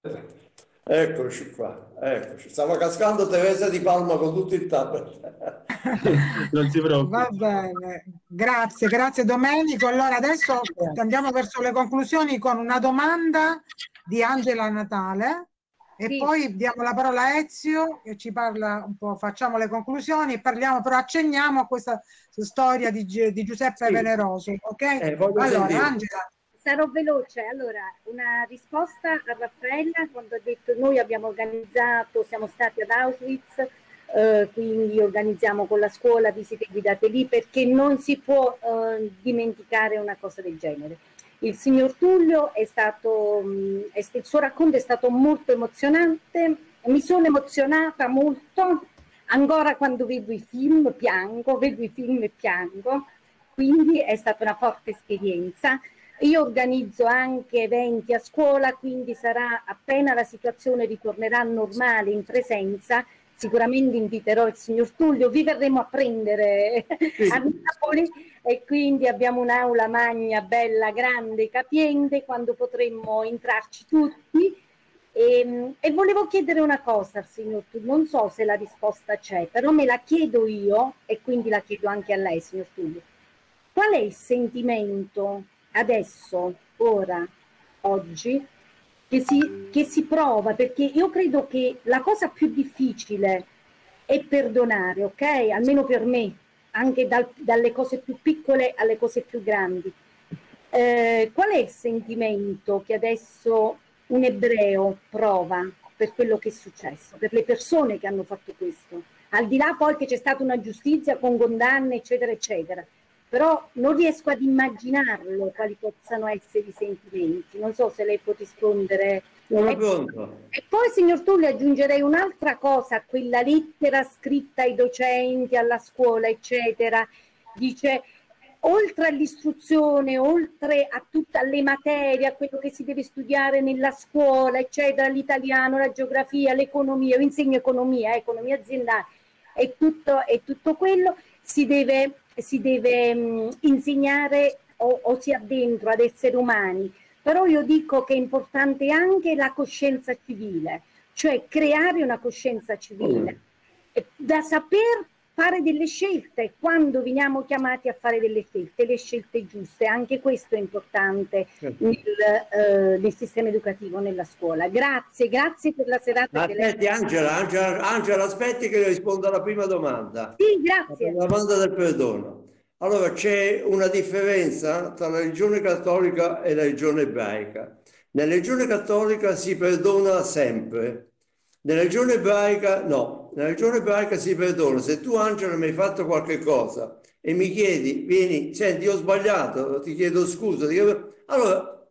eccoci qua, eccoci, stava cascando Teresa di Palma con tutto il tablet. <laughs> Non si preoccupi. Va bene, grazie, grazie Domenico. Allora adesso andiamo verso le conclusioni con una domanda di Angela Natale e Sì. poi diamo la parola a Ezio che ci parla un po', facciamo le conclusioni e parliamo, però accenniamo a questa storia di, di Giuseppe Sì. Veneroso, ok? Eh, Allora, sentire. Angela, Sarò veloce. Allora, una risposta a Raffaella quando ha detto noi abbiamo organizzato, siamo stati ad Auschwitz, eh, quindi organizziamo con la scuola visite guidate lì perché non si può eh, dimenticare una cosa del genere. Il signor Tullio è stato, st- il suo racconto è stato molto emozionante, mi sono emozionata molto, ancora quando vedo i film piango, vedo i film e piango, quindi è stata una forte esperienza. Io organizzo anche eventi a scuola, quindi sarà appena la situazione ritornerà normale in presenza, sicuramente inviterò il signor Tullio, vi verremo a prendere a Napoli e quindi abbiamo un'aula magna bella, grande, capiente, quando potremmo entrarci tutti. E, e volevo chiedere una cosa al signor Tullio, non so se la risposta c'è, però me la chiedo io e quindi la chiedo anche a lei, signor Tullio. Qual è il sentimento adesso, ora, oggi, che si, che si prova? Perché io credo che la cosa più difficile è perdonare, ok? Almeno per me, anche dal- dalle cose più piccole alle cose più grandi. Eh, qual è il sentimento che adesso un ebreo prova per quello che è successo, per le persone che hanno fatto questo? Al di là poi che c'è stata una giustizia con condanne, eccetera, eccetera. Però non riesco ad immaginarlo quali possano essere i sentimenti. Non so se lei può rispondere. Sono E- pronto. e poi, signor Tullio, aggiungerei un'altra cosa a quella lettera scritta ai docenti, alla scuola, eccetera. Dice, oltre all'istruzione, oltre a tutte le materie, a quello che si deve studiare nella scuola, eccetera, l'italiano, la geografia, l'economia, io insegno economia, eh, economia aziendale, e tutto, e tutto quello si deve, si deve mh, insegnare o, o sia dentro ad esseri umani. Però io dico che è importante anche la coscienza civile, cioè creare una coscienza civile, e da saper fare delle scelte quando veniamo chiamati a fare delle scelte, le scelte giuste. Anche questo è importante Certo. nel, eh, nel sistema educativo, nella scuola. Grazie, grazie per la serata. Aspetti Angela, Angela, Angela, aspetti che risponda alla prima domanda. Sì, grazie. La domanda del perdono. Allora, c'è una differenza tra la religione cattolica e la religione ebraica. Nella religione cattolica si perdona sempre, nella religione ebraica no. Nella religione ebraica si perdona. Se tu, Angela, mi hai fatto qualche cosa e mi chiedi, vieni, senti, ho sbagliato, ti chiedo scusa, ti chiedo- allora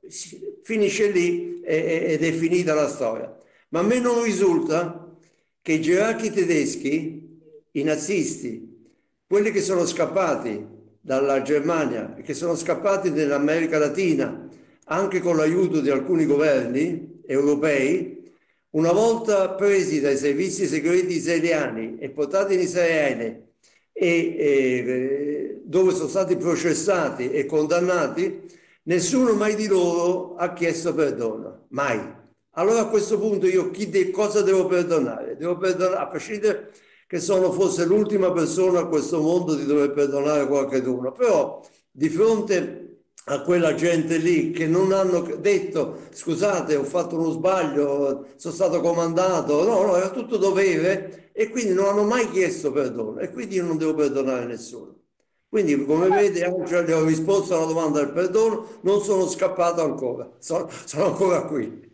finisce lì ed è finita la storia. Ma a me non risulta che i gerarchi tedeschi, i nazisti, quelli che sono scappati dalla Germania e che sono scappati nell'America Latina, anche con l'aiuto di alcuni governi europei, una volta presi dai servizi segreti israeliani e portati in Israele e, e, dove sono stati processati e condannati, nessuno mai di loro ha chiesto perdono, mai. Allora a questo punto io chi de- cosa devo perdonare? Devo perdonare, a prescindere che sono forse l'ultima persona a questo mondo di dover perdonare qualcuno, però di fronte a quella gente lì che non hanno detto scusate ho fatto uno sbaglio, sono stato comandato, no, no, era tutto dovere e quindi non hanno mai chiesto perdono e quindi io non devo perdonare nessuno. Quindi come vede le ho risposto alla domanda del perdono, non sono scappato ancora, sono, sono ancora qui.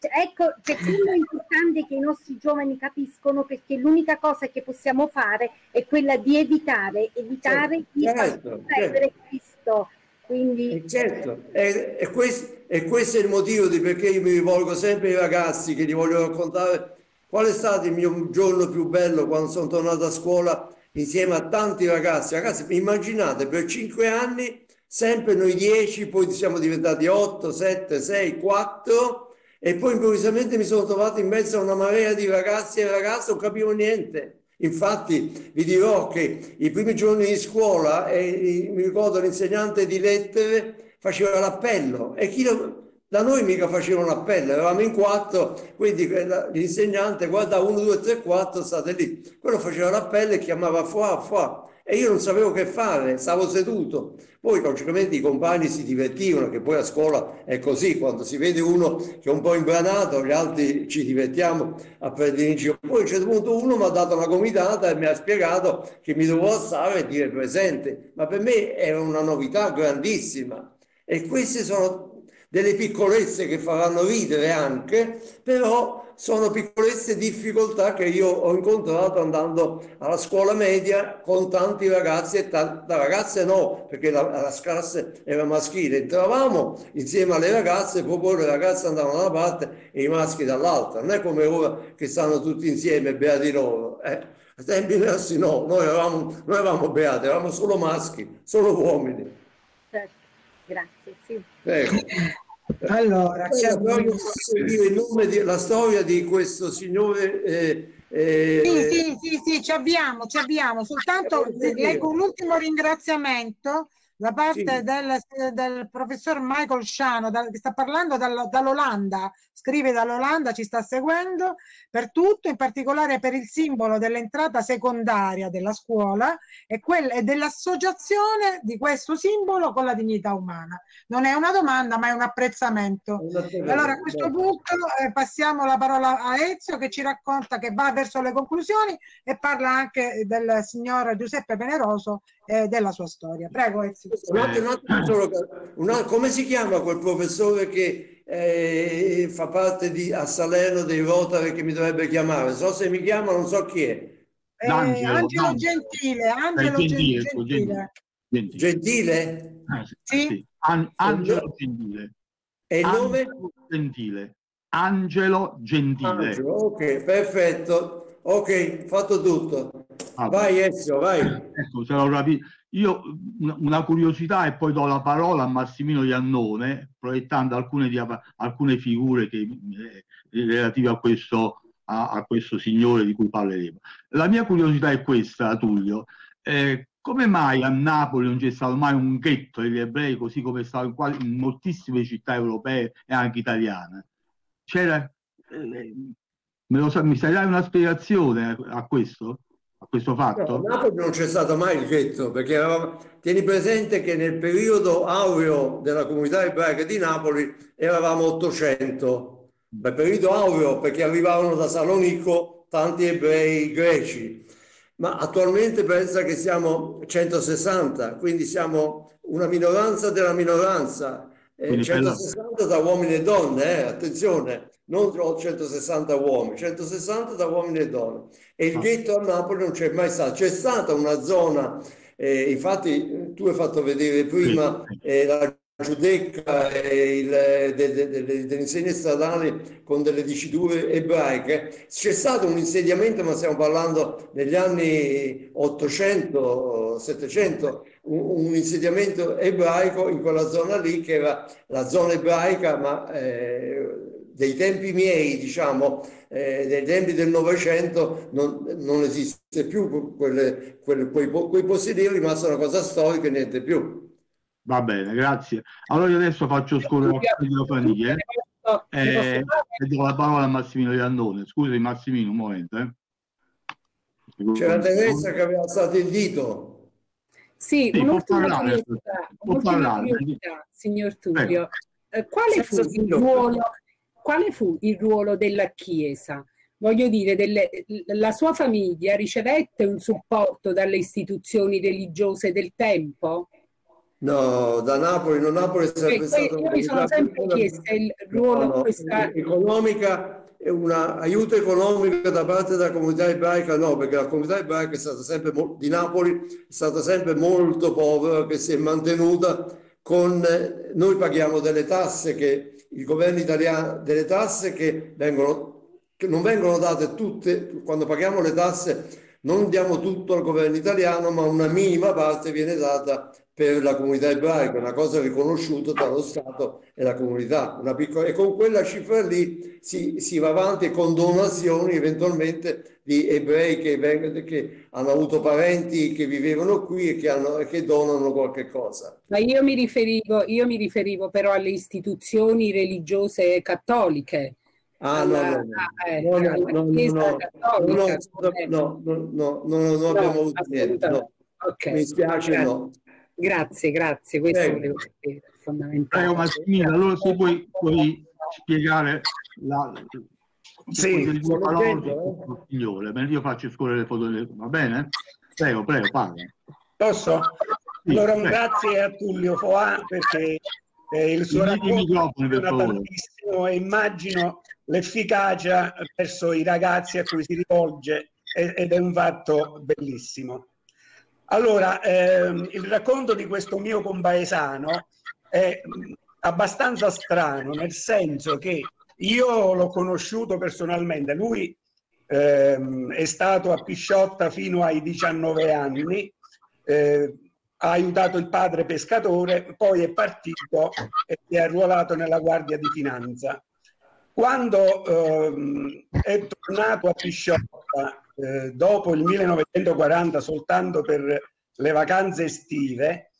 Ecco, per quello è importante che i nostri giovani capiscono perché l'unica cosa che possiamo fare è quella di evitare, evitare di far certo, perdere Cristo. Quindi Certo, e, e questo, e questo è il motivo di perché io mi rivolgo sempre ai ragazzi che gli voglio raccontare qual è stato il mio giorno più bello quando sono tornato a scuola insieme a tanti ragazzi. Ragazzi, immaginate, per cinque anni, sempre noi dieci, poi siamo diventati otto, sette, sei, quattro, e poi improvvisamente mi sono trovato in mezzo a una marea di ragazzi e ragazze, non capivo niente. Infatti vi dirò che i primi giorni di scuola, eh, mi ricordo l'insegnante di lettere faceva l'appello e chi lo- da noi mica faceva un appello, eravamo in quattro, quindi l'insegnante guarda 1, 2, 3, 4, state lì. Quello faceva l'appello e chiamava fuà, fuà. E io non sapevo che fare, stavo seduto. Poi logicamente i compagni si divertivano, che poi a scuola è così, quando si vede uno che è un po' imbranato, gli altri ci divertiamo a prendere in giro. Poi a un certo punto uno mi ha dato una gomitata e mi ha spiegato che mi dovevo alzare e dire presente. Ma per me era una novità grandissima. E queste sono delle piccolezze che faranno ridere anche, però sono piccolezze difficoltà che io ho incontrato andando alla scuola media con tanti ragazzi e tante ragazze no, perché la, la classe era maschile. Entravamo insieme alle ragazze, poi poi le ragazze andavano da una parte e i maschi dall'altra. Non è come ora che stanno tutti insieme, beati loro. Eh, a tempi nostri no, noi eravamo, noi eravamo beati, eravamo solo maschi, solo uomini. certo, grazie. Sì. Prego. Allora, c'è voglio dire il nome di- la storia di questo signore. eh, eh, Sì, sì, sì, sì, ci abbiamo, ci abbiamo. Soltanto sì. leggo un ultimo ringraziamento da parte Sì. del, del professor Michael Sciano, dal- che sta parlando dal- dall'Olanda, scrive dall'Olanda, ci sta seguendo, per tutto, in particolare per il simbolo dell'entrata secondaria della scuola e, quel- e dell'associazione di questo simbolo con la dignità umana. Non è una domanda, ma è un apprezzamento. Allora a questo punto eh, passiamo la parola a Ezio che ci racconta che va verso le conclusioni e parla anche del signor Giuseppe Veneroso e della sua storia. Prego Ezio. Un attimo, un attimo solo, un attimo, come si chiama quel professore che eh, fa parte di, a Salerno dei Rotary che mi dovrebbe chiamare? So se mi chiama, non so chi è. Eh, Angelo. Gentile, Angelo Eh, Gentile, Gen- ecco, Gentile. Gentile. Gentile? Ah, sì, Sì? An- Angelo Gentile. E il nome? Angelo Gentile. Angelo Gentile. Angelo, ok, perfetto. Ok, fatto tutto. Ah, Vai Ezio, vai. Ecco, l'ho capito. Io una- curiosità e poi do la parola a Massimino Iannone, proiettando alcune, alcune figure che, eh, relative a questo, a, a questo signore di cui parleremo. La mia curiosità è questa, Tullio. Eh, come mai a Napoli non c'è stato mai un ghetto degli ebrei, così come è stato in, quasi- in moltissime città europee e anche italiane? C'era, eh, sa- mi sai dare una spiegazione a, a questo? questo fatto? No, a Napoli non c'è stato mai il ghetto, perché eravamo, tieni presente che nel periodo aureo della comunità ebraica di Napoli eravamo 800, bel periodo aureo perché arrivavano da Salonico tanti ebrei greci, ma attualmente pensa che siamo 160, quindi siamo una minoranza della minoranza, eh, 160 da uomini e donne, eh, attenzione, non 160 uomini, 160 da uomini e donne. E il ah. ghetto a Napoli non c'è mai stato. C'è stata una zona, eh, infatti tu hai fatto vedere prima eh, la Giudecca e de, delle insegne stradali con delle diciture ebraiche. C'è stato un insediamento, ma stiamo parlando degli anni 800, 700, un, un insediamento ebraico in quella zona lì che era la zona ebraica, ma eh, dei tempi miei, diciamo, eh, dei tempi del Novecento, non, non, esiste più, quelle, quelle, quei, quei posti lì rimasto una cosa storica e niente più. Va bene, grazie. Allora io adesso faccio scorrere la videofania eh, e do la parola a Massimino Iannone. Scusi Massimino, un momento. Eh. C'era Teresa che aveva alzato il dito. Sì, sì un'ultima curiosità signor Tullio. Eh, quale fu il ruolo quale fu il ruolo della Chiesa? Voglio dire, delle, la sua famiglia ricevette un supporto dalle istituzioni religiose del tempo? No, da Napoli, non Napoli è sempre eh, stato... Io mi sono sempre chiesta il ruolo no, no, questa... economica e un aiuto economico da parte della comunità ebraica no, perché la comunità ebraica è stata sempre di Napoli è stata sempre molto povera, che si è mantenuta con noi paghiamo delle tasse che il governo italiano delle tasse che, vengono, che non vengono date tutte, quando paghiamo le tasse non diamo tutto al governo italiano, ma una minima parte viene data per la comunità ebraica, una cosa riconosciuta dallo Stato e la comunità. Piccola, e con quella cifra lì si, si, va avanti con donazioni eventualmente di ebrei che, vengono, che hanno avuto parenti che vivevano qui e che, hanno, che donano qualche cosa. Ma io mi, riferivo, io mi riferivo però alle istituzioni religiose cattoliche. Ah, no, no, no, no, no, no, no, no, no, abbiamo avuto niente. No. Mi spiace, no. Grazie, grazie, questo Prego. volevo fondamentale. Prego Massimino, allora se puoi, puoi spiegare la, sì, due parole signore, io faccio scorrere le foto, va bene? Prego, prego, parla. Posso? Sì, allora un grazie a Tullio Foà perché eh, il suo racconto funziona tantissimo e immagino l'efficacia verso i ragazzi a cui si rivolge ed è un fatto bellissimo. Allora, ehm, il racconto di questo mio compaesano è abbastanza strano, nel senso che io l'ho conosciuto personalmente, lui ehm, è stato a Pisciotta fino ai 19 anni, eh, ha aiutato il padre pescatore, poi è partito e si è arruolato nella Guardia di Finanza. Quando ehm, è tornato a Pisciotta eh, dopo il 1940 soltanto per le vacanze estive,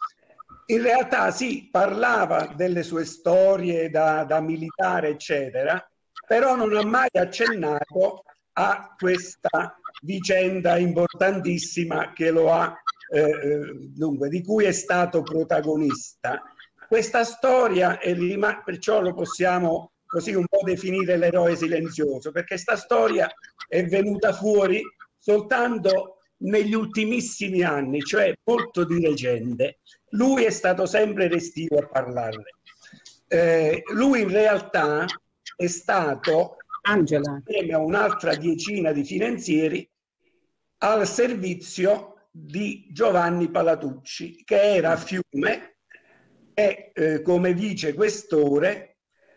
in realtà sì, parlava delle sue storie da, da militare, eccetera, però non ha mai accennato a questa vicenda importantissima che lo ha, eh, eh dunque, di cui è stato protagonista. Questa storia è rimasta, perciò lo possiamo così un po' definire l'eroe silenzioso, perché questa storia è venuta fuori soltanto negli ultimissimi anni, cioè molto di leggende. Lui è stato sempre restivo a parlarne. Eh, lui in realtà è stato, Angela, insieme a un'altra decina di finanzieri, al servizio di Giovanni Palatucci, che era a Fiume e eh, come vice questore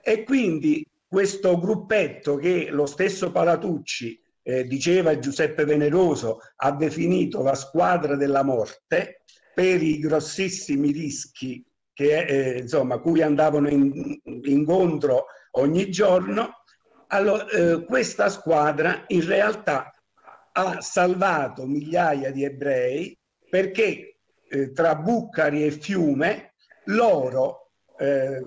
e quindi questo gruppetto che lo stesso Palatucci eh, diceva Giuseppe Veneroso ha definito la squadra della morte per i grossissimi rischi che, eh, insomma, cui andavano in, incontro ogni giorno, allora, eh, questa squadra in realtà ha salvato migliaia di ebrei perché eh, tra Buccari e Fiume loro eh,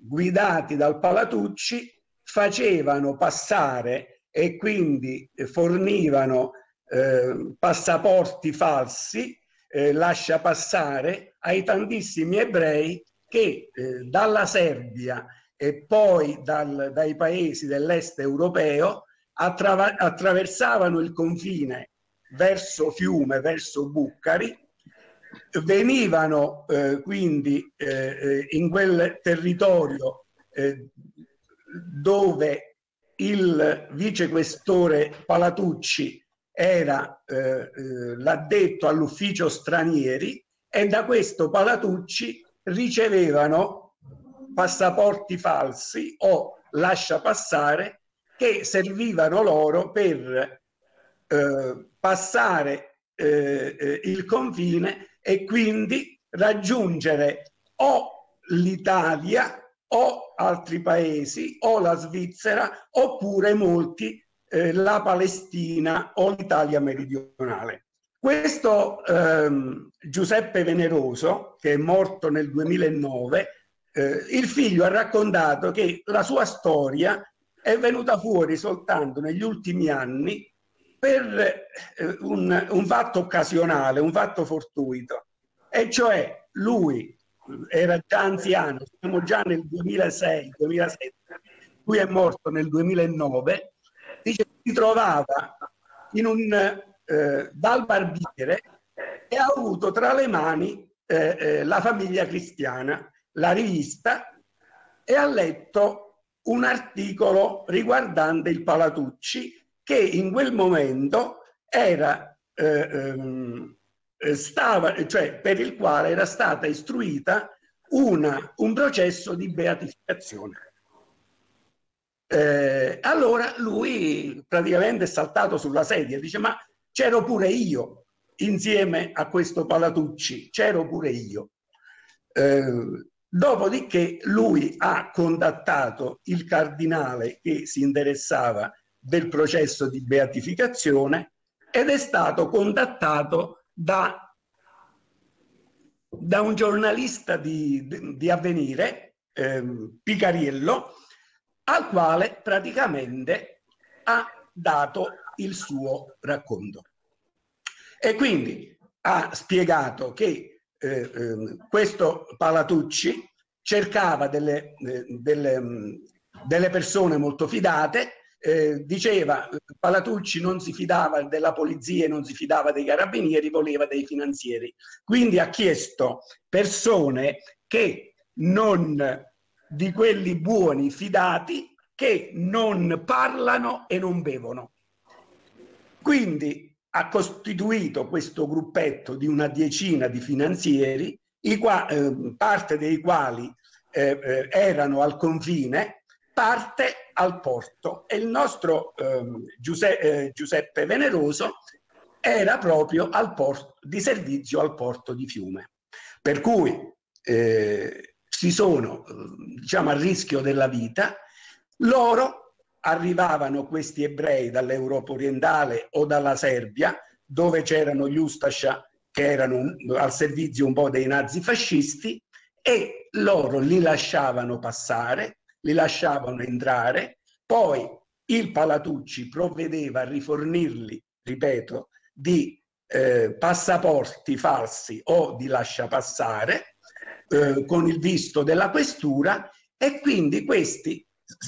guidati dal Palatucci, facevano passare e quindi fornivano eh, passaporti falsi, eh, lascia passare ai tantissimi ebrei che eh, dalla Serbia e poi dal, dai paesi dell'est europeo attra attraversavano il confine verso Fiume, verso Buccari, venivano eh, quindi eh, eh in quel territorio eh, dove il vicequestore Palatucci era eh, eh, l'addetto all'ufficio stranieri e da questo Palatucci ricevevano passaporti falsi o lascia passare che servivano loro per passare il confine e quindi raggiungere o l'Italia o altri paesi o la Svizzera oppure molti eh, la Palestina o l'Italia meridionale. Questo ehm, Giuseppe Veneroso, che è morto nel 2009, eh, il figlio ha raccontato che la sua storia è venuta fuori soltanto negli ultimi anni per eh, un, un fatto occasionale, un fatto fortuito, e cioè lui era già anziano, siamo già nel 2006-2007, lui è morto nel 2009, dice che si trovava in un eh, dal barbiere e ha avuto tra le mani eh, eh, la famiglia cristiana, la rivista, e ha letto un articolo riguardante il Palatucci che in quel momento era eh, ehm, stava, cioè per il quale era stata istruita una, un processo di beatificazione. Eh, allora lui praticamente è saltato sulla sedia dice ma c'ero pure io insieme a questo Palatucci, c'ero pure io. Eh, dopodiché lui ha contattato il cardinale che si interessava del processo di beatificazione ed è stato contattato da, da un giornalista di, di, Avvenire, ehm, Picariello, al quale praticamente ha dato il suo racconto. E quindi ha spiegato che eh, eh, questo Palatucci cercava delle, eh, delle, mm, delle persone molto fidate eh, diceva Palatucci non si fidava della polizia e non si fidava dei carabinieri, voleva dei finanzieri. Quindi ha chiesto persone che non di quelli buoni fidati che non parlano e non bevono. Quindi ha costituito questo gruppetto di una decina di finanzieri, qua, eh, parte dei quali eh, eh, erano al confine parte al porto e il nostro ehm, Giuseppe, eh, Giuseppe Veneroso era proprio porto, di servizio al porto di Fiume. Per cui eh, si sono, diciamo, a rischio della vita, loro arrivavano questi ebrei dall'Europa orientale o dalla Serbia, dove c'erano gli Ustascia che erano al servizio un po' dei nazifascisti, e loro li lasciavano passare li lasciavano entrare, poi il Palatucci provvedeva a rifornirli, ripeto, di eh, passaporti falsi o di lasciapassare eh, con il visto della questura e quindi questi,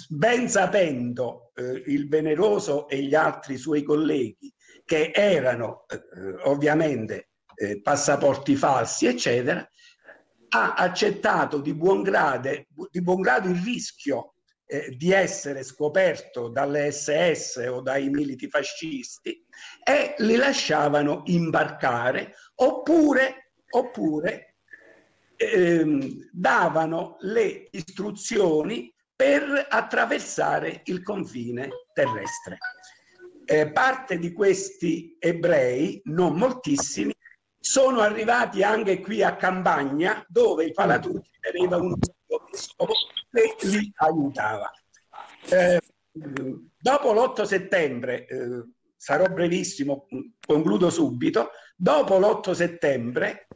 ben sapendo eh, il Veneroso e gli altri suoi colleghi che erano eh, ovviamente eh, passaporti falsi, eccetera, ha accettato di buon, grade, di buon grado il rischio eh, di essere scoperto dalle SS o dai militi fascisti e li lasciavano imbarcare oppure, oppure ehm, davano le istruzioni per attraversare il confine terrestre. Eh, parte di questi ebrei, non moltissimi, sono arrivati anche qui a Campagna dove il Palatucci teneva un vescovo e li aiutava. Eh, dopo l'8 settembre, eh, sarò brevissimo, concludo subito, dopo l'8 settembre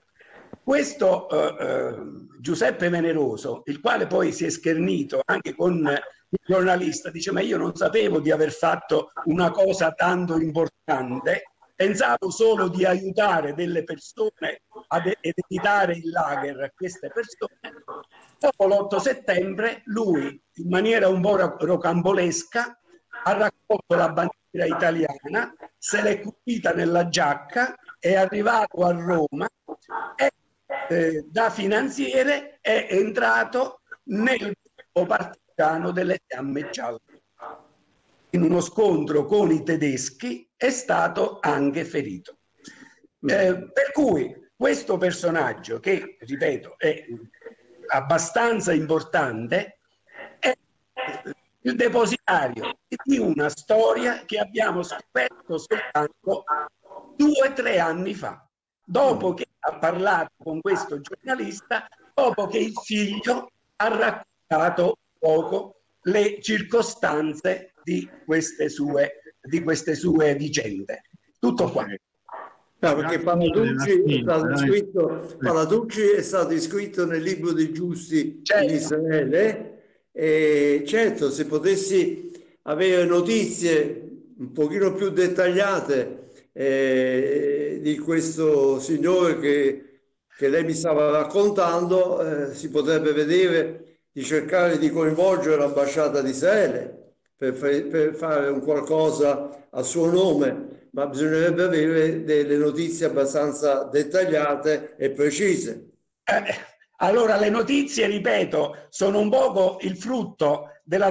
questo eh, eh, Giuseppe Veneroso, il quale poi si è schernito anche con il giornalista, dice ma io non sapevo di aver fatto una cosa tanto importante pensavo solo di aiutare delle persone ad, evitare il lager a queste persone. Dopo l'8 settembre lui, in maniera un po' rocambolesca, ha raccolto la bandiera italiana, se l'è cucita nella giacca, è arrivato a Roma e eh, da finanziere è entrato nel gruppo partigiano delle fiamme gialle. In uno scontro con i tedeschi è stato anche ferito. Eh, per cui questo personaggio, che ripeto è abbastanza importante, è il depositario di una storia che abbiamo scoperto soltanto due o tre anni fa, dopo che ha parlato con questo giornalista, dopo che il figlio ha raccontato poco le circostanze di queste sue, di queste sue vicende. Tutto qua. No, perché Paladucci è, stato iscritto, Paladucci è stato iscritto nel libro dei giusti certo. in Israele e certo se potessi avere notizie un pochino più dettagliate eh, di questo signore che, che, lei mi stava raccontando eh, si potrebbe vedere di cercare di coinvolgere l'ambasciata di Israele per, per fare un qualcosa a suo nome, ma bisognerebbe avere delle notizie abbastanza dettagliate e precise. Eh, allora, le notizie, ripeto, sono un poco il frutto della,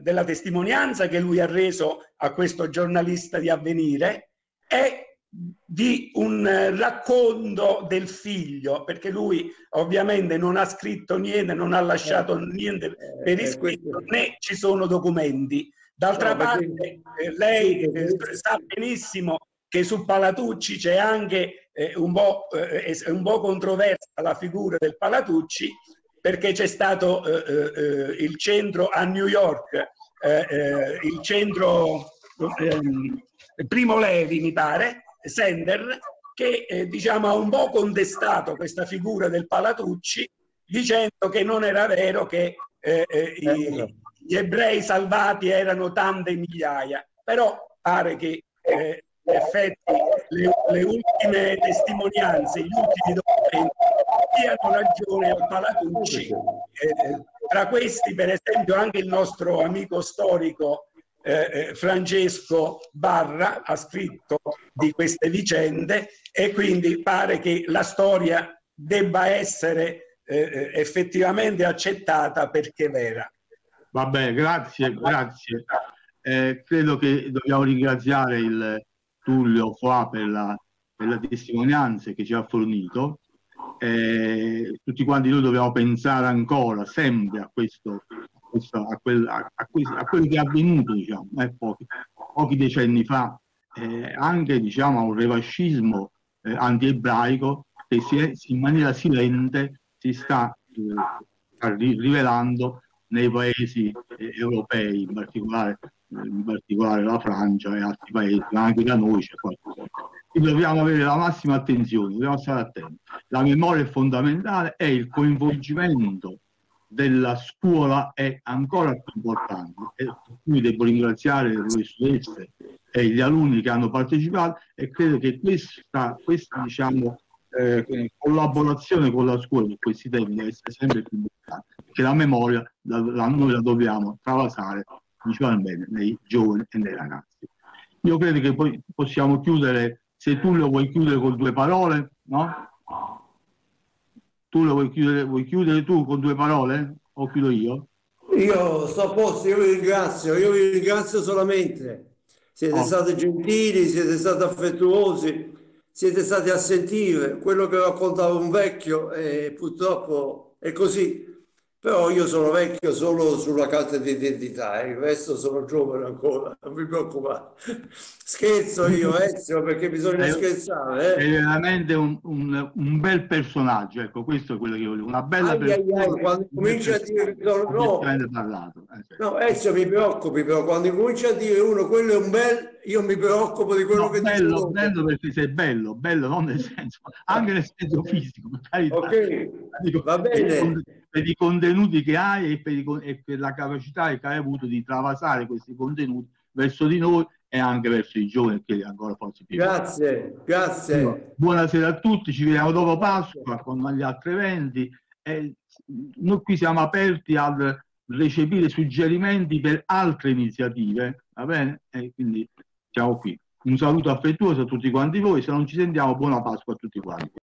della testimonianza che lui ha reso a questo giornalista di avvenire e di un eh, racconto del figlio, perché lui ovviamente non ha scritto niente, non ha lasciato eh, niente eh, per iscritto, né ci sono documenti. D'altra parte, lei sa benissimo che su Palatucci c'è anche eh, un, po', eh, un po' controversa la figura del Palatucci, perché c'è stato eh, il centro a New York, il centro ehm, Primo Levi, mi pare, Sender che eh, diciamo, ha un po' contestato questa figura del Palatucci dicendo che non era vero che eh, eh, i, gli ebrei salvati erano tante migliaia, però pare che eh, in effetti le, le, ultime testimonianze, gli ultimi documenti diano ragione al Palatucci. Eh, tra questi per esempio anche il nostro amico storico eh, eh, Francesco Barra ha scritto di queste vicende e quindi pare che la storia debba essere eh, eh effettivamente accettata perché vera. Vabbè, grazie, grazie. Eh, credo che dobbiamo ringraziare il Tullio Foa per la, per la testimonianza che ci ha fornito. Eh, tutti quanti noi dobbiamo pensare ancora, sempre a questo a, quel, a, a, a, quello che è avvenuto diciamo, eh, pochi, pochi, decenni fa, eh, anche diciamo, a un revascismo eh, anti-ebraico che si è, in maniera silente si sta eh, rivelando nei paesi eh, europei, in particolare, in particolare la Francia e altri paesi, ma anche da noi c'è qualcosa. Quindi dobbiamo avere la massima attenzione, dobbiamo stare attenti. La memoria è fondamentale e il coinvolgimento della scuola è ancora più importante e quindi devo ringraziare le studentesse e gli alunni che hanno partecipato e credo che questa, questa diciamo, eh, collaborazione con la scuola in questi temi deve essere sempre più importante perché la memoria la, la, noi la dobbiamo travasare principalmente nei giovani e nei ragazzi. Io credo che poi possiamo chiudere, se tu lo vuoi chiudere con due parole, no? Tu lo vuoi chiudere, vuoi chiudere tu con due parole o chiudo io? Io sto a posto, io vi ringrazio, io vi ringrazio solamente. Siete oh. stati gentili, siete stati affettuosi, siete stati a sentire quello che raccontava un vecchio e purtroppo è così. Però io sono vecchio solo sulla carta di identità, il resto sono giovane ancora, non mi preoccupate. Scherzo io, <laughs> Ezio, perché bisogna è, scherzare. Eh? È veramente un, un, un, bel personaggio, ecco, questo è quello che volevo, una bella ai, persona. Ai, ai, quando comincia a dire... No, no. Eh, no, Ezio mi preoccupi, però quando comincia a dire uno, quello è un bel, io mi preoccupo di quello no, che bello, dice. Bello perché sei bello, bello non nel senso, anche nel senso fisico. Ok, Dico, va bene per i contenuti che hai e per, i, e per, la capacità che hai avuto di travasare questi contenuti verso di noi e anche verso i giovani che ancora forse più. Grazie, grazie. Buonasera a tutti, ci vediamo dopo Pasqua con gli altri eventi. E noi qui siamo aperti a recepire suggerimenti per altre iniziative, va bene? E quindi siamo qui. Un saluto affettuoso a tutti quanti voi, se non ci sentiamo buona Pasqua a tutti quanti.